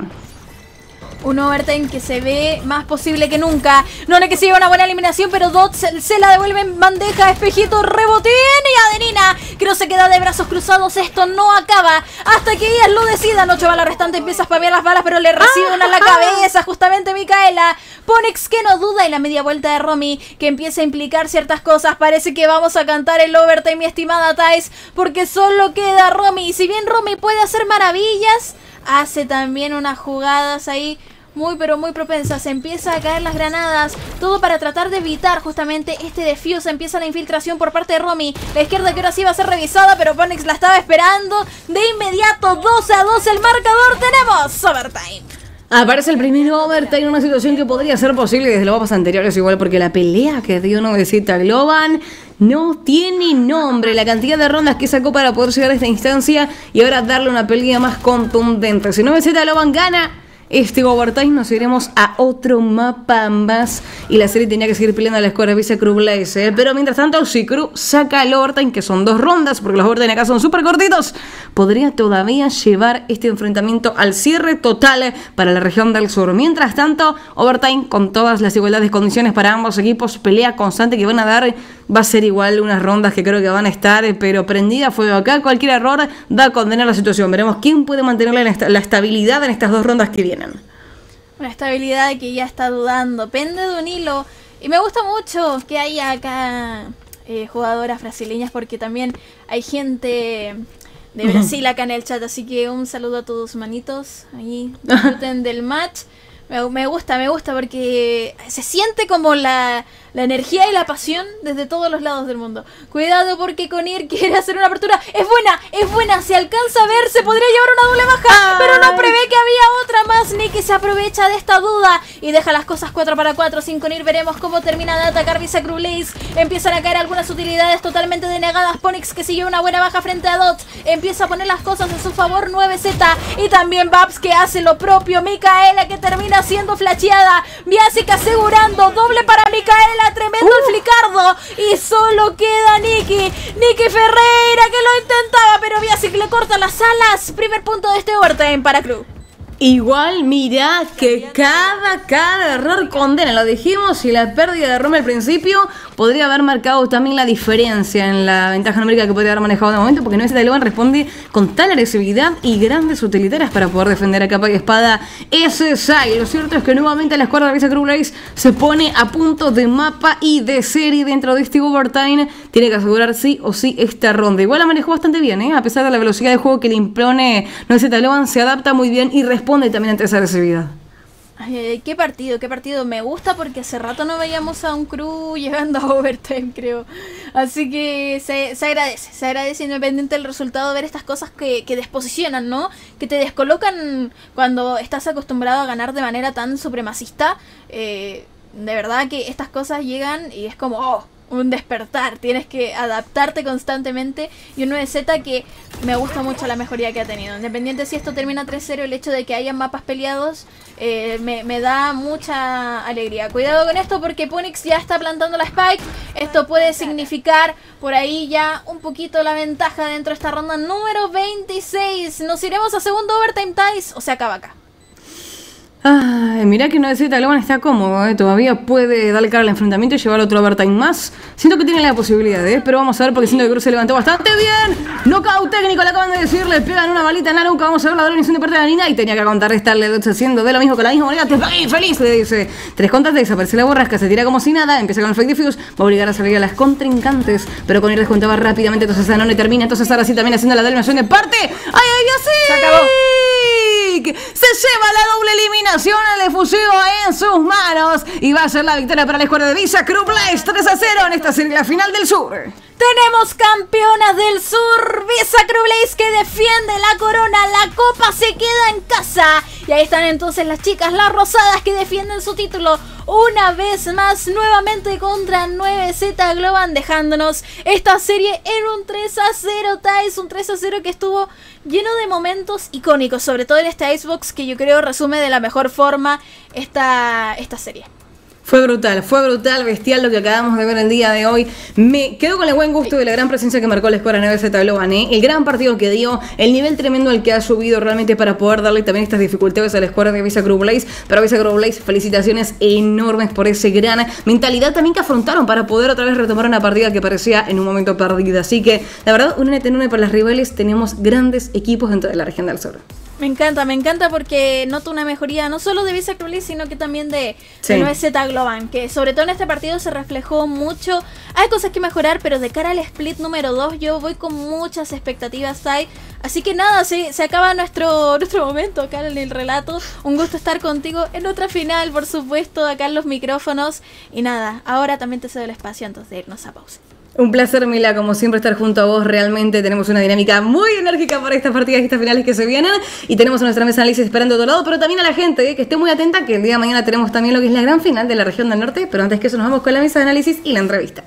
Un overtime que se ve más posible que nunca. No es que se lleva una buena eliminación, pero Dot se, se la devuelve en bandeja. Espejito, rebotín y Adenina, que no se queda de brazos cruzados. Esto no acaba hasta que ellas lo decidan. Ocho balas restantes, empieza a spamear las balas, pero le recibe una en la cabeza. Justamente Micaela. Ponex que no duda y la media vuelta de Romy que empieza a implicar ciertas cosas. Parece que vamos a cantar el overtime, mi estimada Thais, porque solo queda Romy. Y si bien Romy puede hacer maravillas, hace también unas jugadas ahí muy pero muy propensas. Se empieza a caer las granadas. Todo para tratar de evitar justamente este desfío. Se empieza la infiltración por parte de Romy. La izquierda que ahora sí va a ser revisada, pero Ponex la estaba esperando. De inmediato, 12 a 12 el marcador. Tenemos overtime. Aparece el primer overtime, una situación que podría ser posible desde los mapas anteriores igual, porque la pelea que dio 9Z Globan no tiene nombre. La cantidad de rondas que sacó para poder llegar a esta instancia y ahora darle una pelea más contundente. Si 9Z Globan gana este overtime, nos iremos a otro mapa más y la serie tenía que seguir peleando a la escuadra Visa Crew Blaze. ¿eh? Pero mientras tanto, si Crew saca el overtime, que son dos rondas, porque los overtime acá son súper cortitos, podría todavía llevar este enfrentamiento al cierre total para la región del sur. Mientras tanto, overtime con todas las igualdades de condiciones para ambos equipos, pelea constante que van a dar, va a ser igual unas rondas que creo que van a estar, eh, pero prendida fuego acá. Cualquier error da a condenar la situación. Veremos quién puede mantener la estabilidad en estas dos rondas que vienen. Una estabilidad que ya está dudando. Pende de un hilo. Y me gusta mucho que haya acá eh, jugadoras brasileñas porque también hay gente de Brasil acá en el chat. Así que un saludo a todos manitos. Ahí disfruten del match. Me, me gusta, me gusta porque se siente como la, la energía y la pasión desde todos los lados del mundo. Cuidado porque Conir quiere hacer una apertura. Es buena, es buena. Se alcanza a ver, se podría llevar una doble baja. Pero no prevé que había otra más. Nicky se aprovecha de esta duda y deja las cosas 4 para 4 sin conir. Veremos cómo termina de atacar Visa Blaze. Empiezan a caer algunas utilidades totalmente denegadas. Ponix que siguió una buena baja frente a Dots. Empieza a poner las cosas en su favor 9Z. Y también Babs que hace lo propio. Micaela que termina siendo flasheada. Biasic asegurando. Doble para Micaela. Tremendo el flicardo. Y solo queda Nikki. Nikki Ferreira que lo intentaba. Pero Biasic le corta las alas. Primer punto de este overtime para Crew. Igual, mira que cada, cada error condena, lo dijimos, y la pérdida de Roma al principio podría haber marcado también la diferencia en la ventaja numérica que podría haber manejado de momento, porque no Taiwan responde con tal agresividad y grandes utilitarias para poder defender a capa y espada ese SAI. Lo cierto es que nuevamente la escuadra de Race se pone a punto de mapa y de serie dentro de este overtime. Tiene que asegurar sí o sí esta ronda. Igual la manejó bastante bien, ¿eh? a pesar de la velocidad de juego que le impone No Taiwan, se adapta muy bien y responde responde también esa agresividad. Ay, qué partido, qué partido. Me gusta porque hace rato no veíamos a un crew llegando a overtime, creo. Así que se, se agradece, se agradece independiente del resultado ver estas cosas que, que, desposicionan, ¿no? Que te descolocan cuando estás acostumbrado a ganar de manera tan supremacista. Eh, de verdad que estas cosas llegan y es como, oh, un despertar, tienes que adaptarte constantemente y un 9Z que me gusta mucho la mejoría que ha tenido. Independiente si esto termina 3-0, el hecho de que haya mapas peleados eh, me, da mucha alegría. Cuidado con esto porque Punix ya está plantando la Spike. Esto puede significar por ahí ya un poquito la ventaja dentro de esta ronda número 26. Nos iremos a segundo overtime ties o se acaba acá. Ay, mira que no decir Taliban está cómodo, ¿eh? todavía puede darle cara al enfrentamiento y llevar otro overtime más. Siento que tiene la posibilidad, ¿eh? pero vamos a ver porque siento que Cruz se levantó bastante bien. Knockout técnico, le acaban de decir, le pegan una balita en la. Vamos a ver la dominación de parte de Nina y tenía que contrarrestarle haciendo de lo mismo con la misma moneda. Te pagué feliz, le dice. Tres contras, desaparece la borrasca, se tira como si nada, empieza con el fake diffuse, va a obligar a salir a las contrincantes, pero con ir descontaba rápidamente, entonces no le termina, entonces ahora sí también haciendo la dominación de parte. ¡Ay, ay, así! Se acabó se lleva la doble eliminación al efusivo en sus manos y va a ser la victoria para la escuadra de Crew Blaze 3 a 0 en esta serie la final del sur. Tenemos campeonas del sur, Visa Crew Blaze que defiende la corona, la copa se queda en casa. Y ahí están entonces las chicas, las rosadas que defienden su título una vez más nuevamente contra 9Z Globan dejándonos esta serie en un 3 a 0 Tais, un 3 a 0 que estuvo lleno de momentos icónicos, sobre todo en este Icebox que yo creo resume de la mejor forma esta, esta serie. Fue brutal, fue brutal, bestial lo que acabamos de ver el día de hoy. Me quedo con el buen gusto de la gran presencia que marcó la escuadra 9Z Globan, ¿eh? el gran partido que dio, el nivel tremendo al que ha subido realmente para poder darle también estas dificultades a la escuadra de Visa Crew Blaze. Pero Visa Crew Blaze, felicitaciones enormes por ese gran mentalidad también que afrontaron para poder otra vez retomar una partida que parecía en un momento perdida. Así que, la verdad, un NT9 para las rivales, tenemos grandes equipos dentro de la región del sur. Me encanta, me encanta porque noto una mejoría no solo de Visa Crowley, sino que también de, de 9Z Globan, que sobre todo en este partido se reflejó mucho. Hay cosas que mejorar, pero de cara al split número 2 yo voy con muchas expectativas ahí. Así que nada, se, se acaba nuestro, nuestro momento acá en el relato. Un gusto estar contigo en otra final, por supuesto, acá en los micrófonos. Y nada, ahora también te cedo el espacio antes de irnos a pausa. Un placer, Mila, como siempre, estar junto a vos. Realmente tenemos una dinámica muy enérgica para estas partidas y estas finales que se vienen. Y tenemos nuestra mesa de análisis esperando a otro lado, pero también a la gente eh, que esté muy atenta, que el día de mañana tenemos también lo que es la gran final de la región del norte. Pero antes que eso, nos vamos con la mesa de análisis y la entrevista.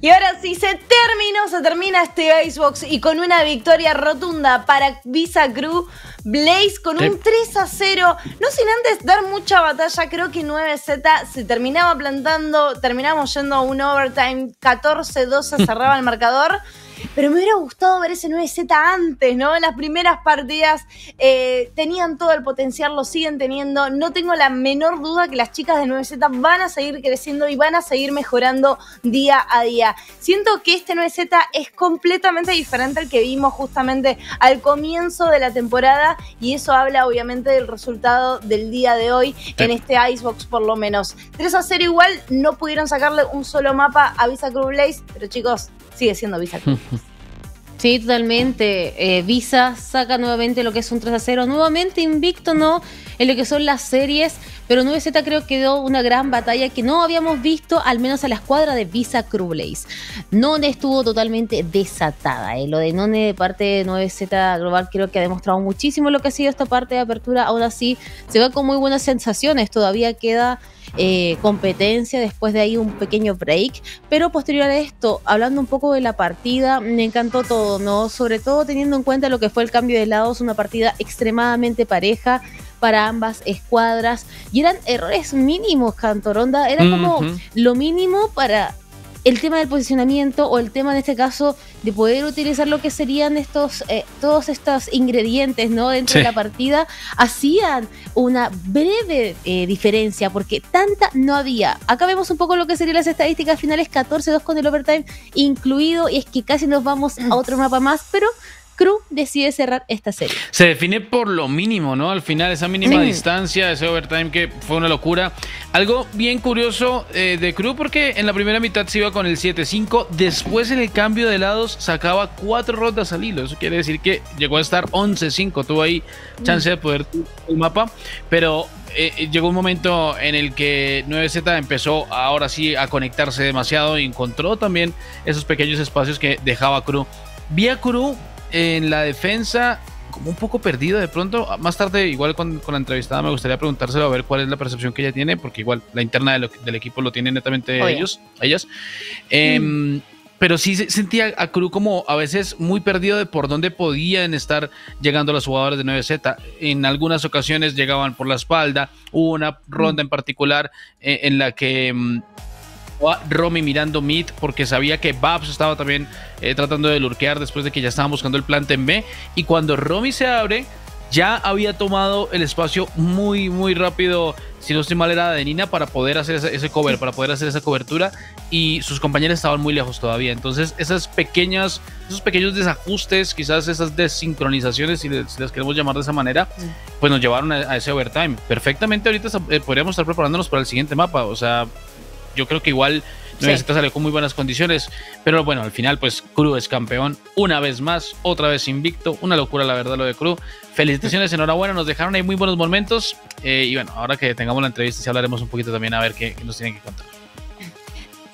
Y ahora sí, se terminó, se termina este Icebox y con una victoria rotunda para Visa Crew. Blaze con un 3 a 0. No sin antes dar mucha batalla, creo que 9Z se terminaba plantando, terminamos yendo a un overtime 14-12, cerraba el marcador. Pero me hubiera gustado ver ese 9Z antes, ¿no? En las primeras partidas eh, tenían todo el potencial, lo siguen teniendo. No tengo la menor duda que las chicas de 9Z van a seguir creciendo y van a seguir mejorando día a día. Siento que este 9Z es completamente diferente al que vimos justamente al comienzo de la temporada y eso habla obviamente del resultado del día de hoy en este Icebox por lo menos. 3 a 0 igual, no pudieron sacarle un solo mapa a Visa Crew Blaze, pero chicos, sigue siendo Visa. Sí, totalmente. Eh, Visa saca nuevamente lo que es un 3 a 0. Nuevamente invicto, ¿no? En lo que son las series. Pero 9Z creo que dio una gran batalla que no habíamos visto, al menos a la escuadra de Visa Crew. None estuvo totalmente desatada. ¿eh? Lo de None de parte de 9Z Global creo que ha demostrado muchísimo lo que ha sido esta parte de apertura. Aún así, se va con muy buenas sensaciones. Todavía queda eh, competencia, después de ahí un pequeño break, pero posterior a esto, hablando un poco de la partida, me encantó todo, ¿no? Sobre todo teniendo en cuenta lo que fue el cambio de lados, una partida extremadamente pareja para ambas escuadras, y eran errores mínimos, Cantoronda, era como lo mínimo para el tema del posicionamiento o el tema en este caso de poder utilizar lo que serían estos eh, todos estos ingredientes no dentro Sí. de la partida hacían una breve eh, diferencia porque tanta no había. Acá vemos un poco lo que serían las estadísticas finales 14-2 con el overtime incluido y es que casi nos vamos a otro mapa más pero Crew decide cerrar esta serie Se define por lo mínimo, ¿no? Al final, esa mínima Sí. distancia, ese overtime que fue una locura. Algo bien curioso eh, de Crew, porque en la primera mitad se iba con el 7-5. Después, en el cambio de lados, sacaba cuatro rondas al hilo. Eso quiere decir que llegó a estar 11-5. Tuvo ahí chance de poder el mapa. Pero eh, eh, llegó un momento en el que 9Z empezó ahora sí a conectarse demasiado y encontró también esos pequeños espacios que dejaba Crew. Vi a Crew en la defensa como un poco perdido de pronto. Más tarde, igual con, con la entrevistada, me gustaría preguntárselo a ver cuál es la percepción que ella tiene, porque igual la interna de lo- del equipo lo tienen netamente Obvio. ellos, ellas. Em, Pero sí se- sentía a Crew como a veces muy perdido de por dónde podían estar llegando los jugadores de 9Z. En algunas ocasiones llegaban por la espalda. Hubo una ronda en particular eh, en la que a Romy mirando mid porque sabía que Babs estaba también eh, tratando de lurkear después de que ya estaban buscando el plante en B. Y cuando Romy se abre, ya había tomado el espacio muy, muy rápido. Si no estoy mal, era de Nina para poder hacer ese, ese cover, para poder hacer esa cobertura. Y sus compañeros estaban muy lejos todavía. Entonces, esas pequeñas, esos pequeños desajustes, quizás esas desincronizaciones, si les, si las queremos llamar de esa manera, pues nos llevaron a, a ese overtime. Perfectamente, ahorita eh, podríamos estar preparándonos para el siguiente mapa. O sea, yo creo que igual Sí. 9Z salió con muy buenas condiciones, pero bueno, al final pues Crew es campeón una vez más, otra vez invicto, una locura la verdad lo de Crew. Felicitaciones, enhorabuena, nos dejaron ahí muy buenos momentos eh, y bueno, ahora que tengamos la entrevista sí hablaremos un poquito también a ver qué, qué nos tienen que contar.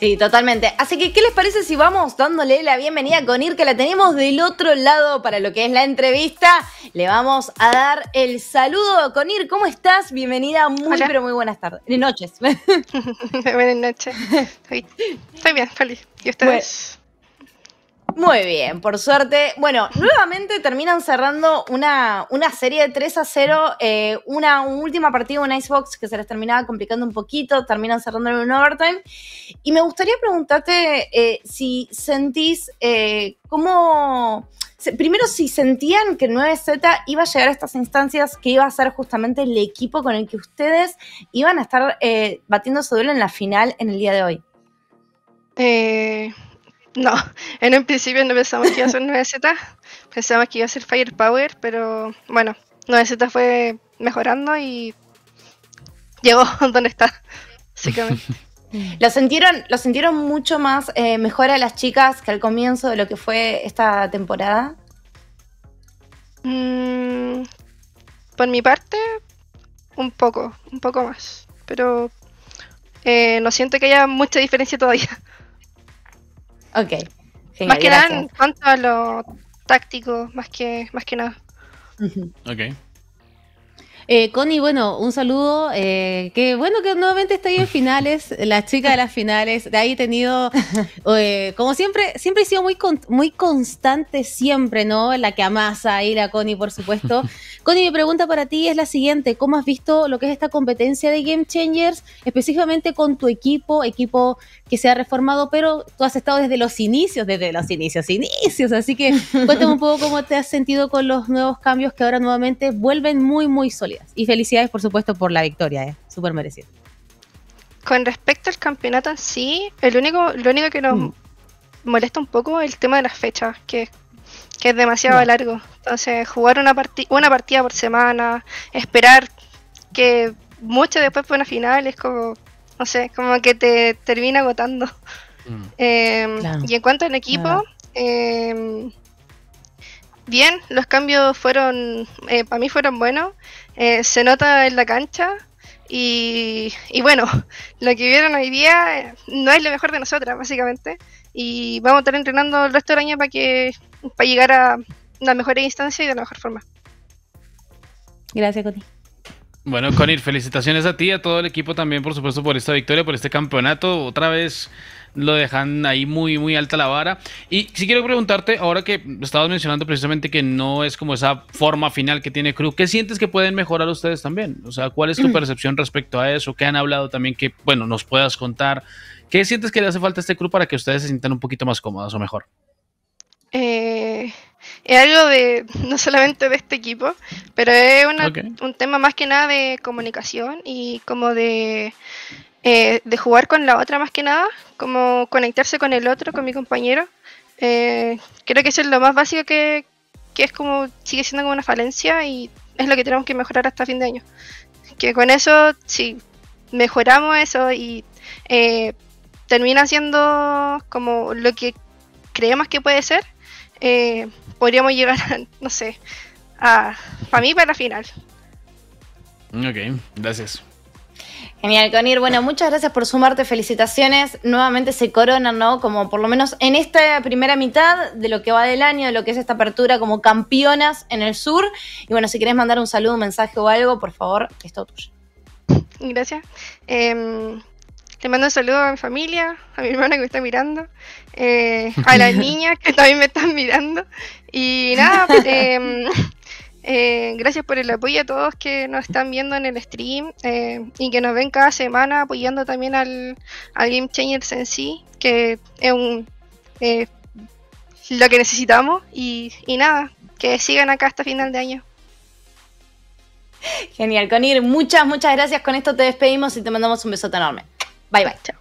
Sí, totalmente. Así que, ¿qué les parece si vamos dándole la bienvenida a Conir, que la tenemos del otro lado para lo que es la entrevista? Le vamos a dar el saludo. Conir, ¿cómo estás? Bienvenida, muy, Hola. pero muy buenas tardes. Eh, Noches. Buenas noches. Estoy, estoy bien, feliz. ¿Y ustedes? Muy bien, por suerte. Bueno, nuevamente terminan cerrando una, una serie de 3 a 0, eh, una, última partida, un Icebox que se les terminaba complicando un poquito, terminan cerrando en un overtime. Y me gustaría preguntarte eh, si sentís eh, cómo... Primero, si sentían que 9Z iba a llegar a estas instancias, que iba a ser justamente el equipo con el que ustedes iban a estar batiendo su duelo en la final en el día de hoy. Eh, no, en un principio no pensamos que iba a ser 9Z. Pensamos que iba a ser Firepower, pero bueno, 9Z fue mejorando y llegó donde está. Básicamente. ¿Lo sintieron, ¿Lo sintieron mucho más eh, mejor a las chicas que al comienzo de lo que fue esta temporada? Mm, por mi parte, un poco, un poco más. Pero eh, no siento que haya mucha diferencia todavía. Ok. Genial, más que nada en gracias. cuanto a lo táctico, más que, más que nada. Ujú. Ok. Eh, Connie, bueno, un saludo. eh, que bueno que nuevamente ahí en finales, la chica de las finales. De ahí he tenido, eh, como siempre, siempre he sido muy, con- muy constante, siempre, ¿no? La que amasa ahí, la Connie, por supuesto. Connie, mi pregunta para ti es la siguiente: ¿Cómo has visto lo que es esta competencia de Game Changers, específicamente con tu equipo, equipo que se ha reformado, pero tú has estado desde los inicios, desde los inicios, inicios. Así que cuéntame un poco cómo te has sentido con los nuevos cambios que ahora nuevamente vuelven muy, muy sólidas. Y felicidades, por supuesto, por la victoria, ¿eh? súper merecido. Con respecto al campeonato en sí, el único, lo único que nos Mm. molesta un poco es el tema de las fechas, que, que es demasiado largo. Entonces, jugar una, parti- una partida por semana, esperar que mucho después por una final es como, no sé, como que te termina agotando. Mm. Eh, Claro. Y en cuanto al equipo, eh, bien, los cambios fueron, eh, para mí fueron buenos, eh, se nota en la cancha y, y bueno, lo que vieron hoy día eh, no es lo mejor de nosotras, básicamente, y vamos a estar entrenando el resto del año para que para llegar a las mejores instancias y de la mejor forma. Gracias, Connie. Bueno, Conir, felicitaciones a ti y a todo el equipo también, por supuesto, por esta victoria, por este campeonato. Otra vez lo dejan ahí muy, muy alta la vara. Y sí quiero preguntarte, ahora que estabas mencionando precisamente que no es como esa forma final que tiene Crew, ¿qué sientes que pueden mejorar ustedes también? O sea, ¿cuál es tu percepción respecto a eso? ¿Qué han hablado también que, bueno, nos puedas contar? ¿Qué sientes que le hace falta a este Crew para que ustedes se sientan un poquito más cómodas o mejor? Eh, es algo de, no solamente de este equipo, pero es una- un tema más que nada de comunicación y como de, eh, de jugar con la otra más que nada, como conectarse con el otro, con mi compañero. Eh, creo que eso es lo más básico que, que es como, sigue siendo como una falencia y es lo que tenemos que mejorar hasta fin de año. Que con eso, si mejoramos eso y eh, termina siendo como lo que creemos que puede ser, eh, podríamos llegar a, no sé, a, para mí para la final. Ok, gracias. Genial, Conir. Bueno, muchas gracias por sumarte. Felicitaciones. Nuevamente se coronan, ¿no? Como por lo menos en esta primera mitad de lo que va del año, de lo que es esta apertura como campeonas en el sur. Y bueno, si querés mandar un saludo, un mensaje o algo, por favor, es todo tuyo. Gracias. Em, le mando un saludo a mi familia, a mi hermana que me está mirando, eh, a las niñas que también me están mirando. Y nada, em, eh, gracias por el apoyo a todos que nos están viendo en el stream eh, y que nos ven cada semana apoyando también al, al Game Changers en sí, que es un, lo que necesitamos. Y, y nada, que sigan acá hasta final de año. Genial, Conir. Muchas, muchas gracias. Con esto te despedimos y te mandamos un besote enorme. Bye, bye. Chao.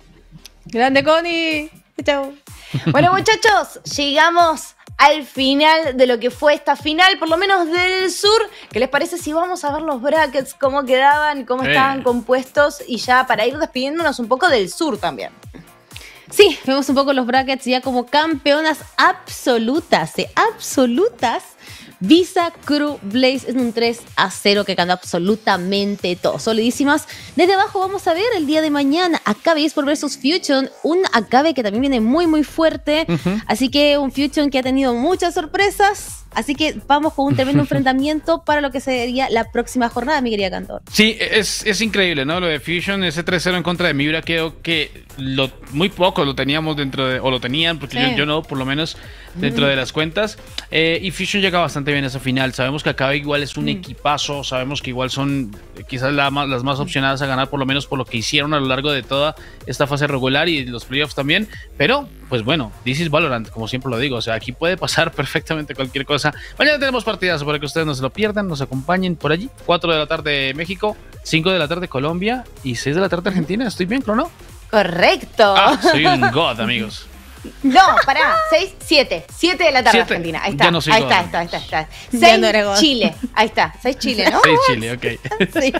Grande, Connie. Chao. Bueno, muchachos, llegamos al final de lo que fue esta final, por lo menos del sur. ¿Qué les parece si vamos a ver los brackets, cómo quedaban, cómo Eh. estaban compuestos y ya para ir despidiéndonos un poco del sur también? Sí, vemos un poco los brackets ya como campeonas absolutas, ¿eh? absolutas. Visa Crew Blaze en un 3 a 0 que ganó absolutamente todo. Solidísimas. Desde abajo vamos a ver el día de mañana Acabe por versus Fusion. Un Acabe que también viene muy muy fuerte. Así que un Fusion que ha tenido muchas sorpresas. Así que vamos con un tremendo enfrentamiento para lo que sería la próxima jornada, mi querida Cantor. Sí, es, es increíble, ¿no? Lo de Fusion, ese 3-0 en contra de Mibra, creo que lo, muy poco lo teníamos dentro de, o lo tenían, porque Sí. yo, yo no, por lo menos dentro de las cuentas. Eh, y Fusion llega bastante bien esa final. Sabemos que acá igual es un equipazo, sabemos que igual son quizás la más- las más opcionadas a ganar, por lo menos por lo que hicieron a lo largo de toda esta fase regular y los playoffs también. Pero, pues bueno, this is Valorant, como siempre lo digo. O sea, aquí puede pasar perfectamente cualquier cosa. Mañana tenemos partidas para que ustedes no se lo pierdan, nos acompañen por allí. 4 de la tarde México, 5 de la tarde Colombia y 6 de la tarde Argentina. ¿Estoy bien, Crono? Correcto. Ah, soy un god, amigos. No, pará, 6, 7. 7 de la tarde Siete. Argentina. Ahí está. Ya no soy ahí está, ahí está, ahí está, ahí está. Ya 6 no era God. Chile. Ahí está. 6 Chile, ¿no? 6 Chile, ok. Sí.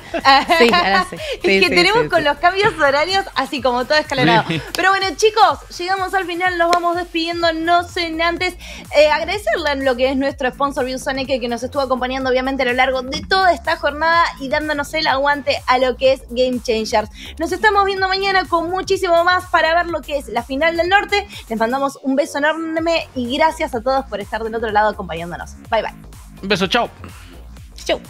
Sí, ahora sí. Es Sí, que sí, tenemos sí, con sí. los cambios horarios así como todo escalonado. Sí. Pero bueno, chicos, llegamos al final, nos vamos despidiendo. No sin antes eh, agradecerle a lo que es nuestro sponsor ViewSonic que nos estuvo acompañando obviamente a lo largo de toda esta jornada y dándonos el aguante a lo que es Game Changers. Nos estamos viendo mañana con muchísimo más para ver lo que es la final del norte. Les mandamos un beso enorme y gracias a todos por estar del otro lado acompañándonos. Bye bye. Un beso, chao. Chau.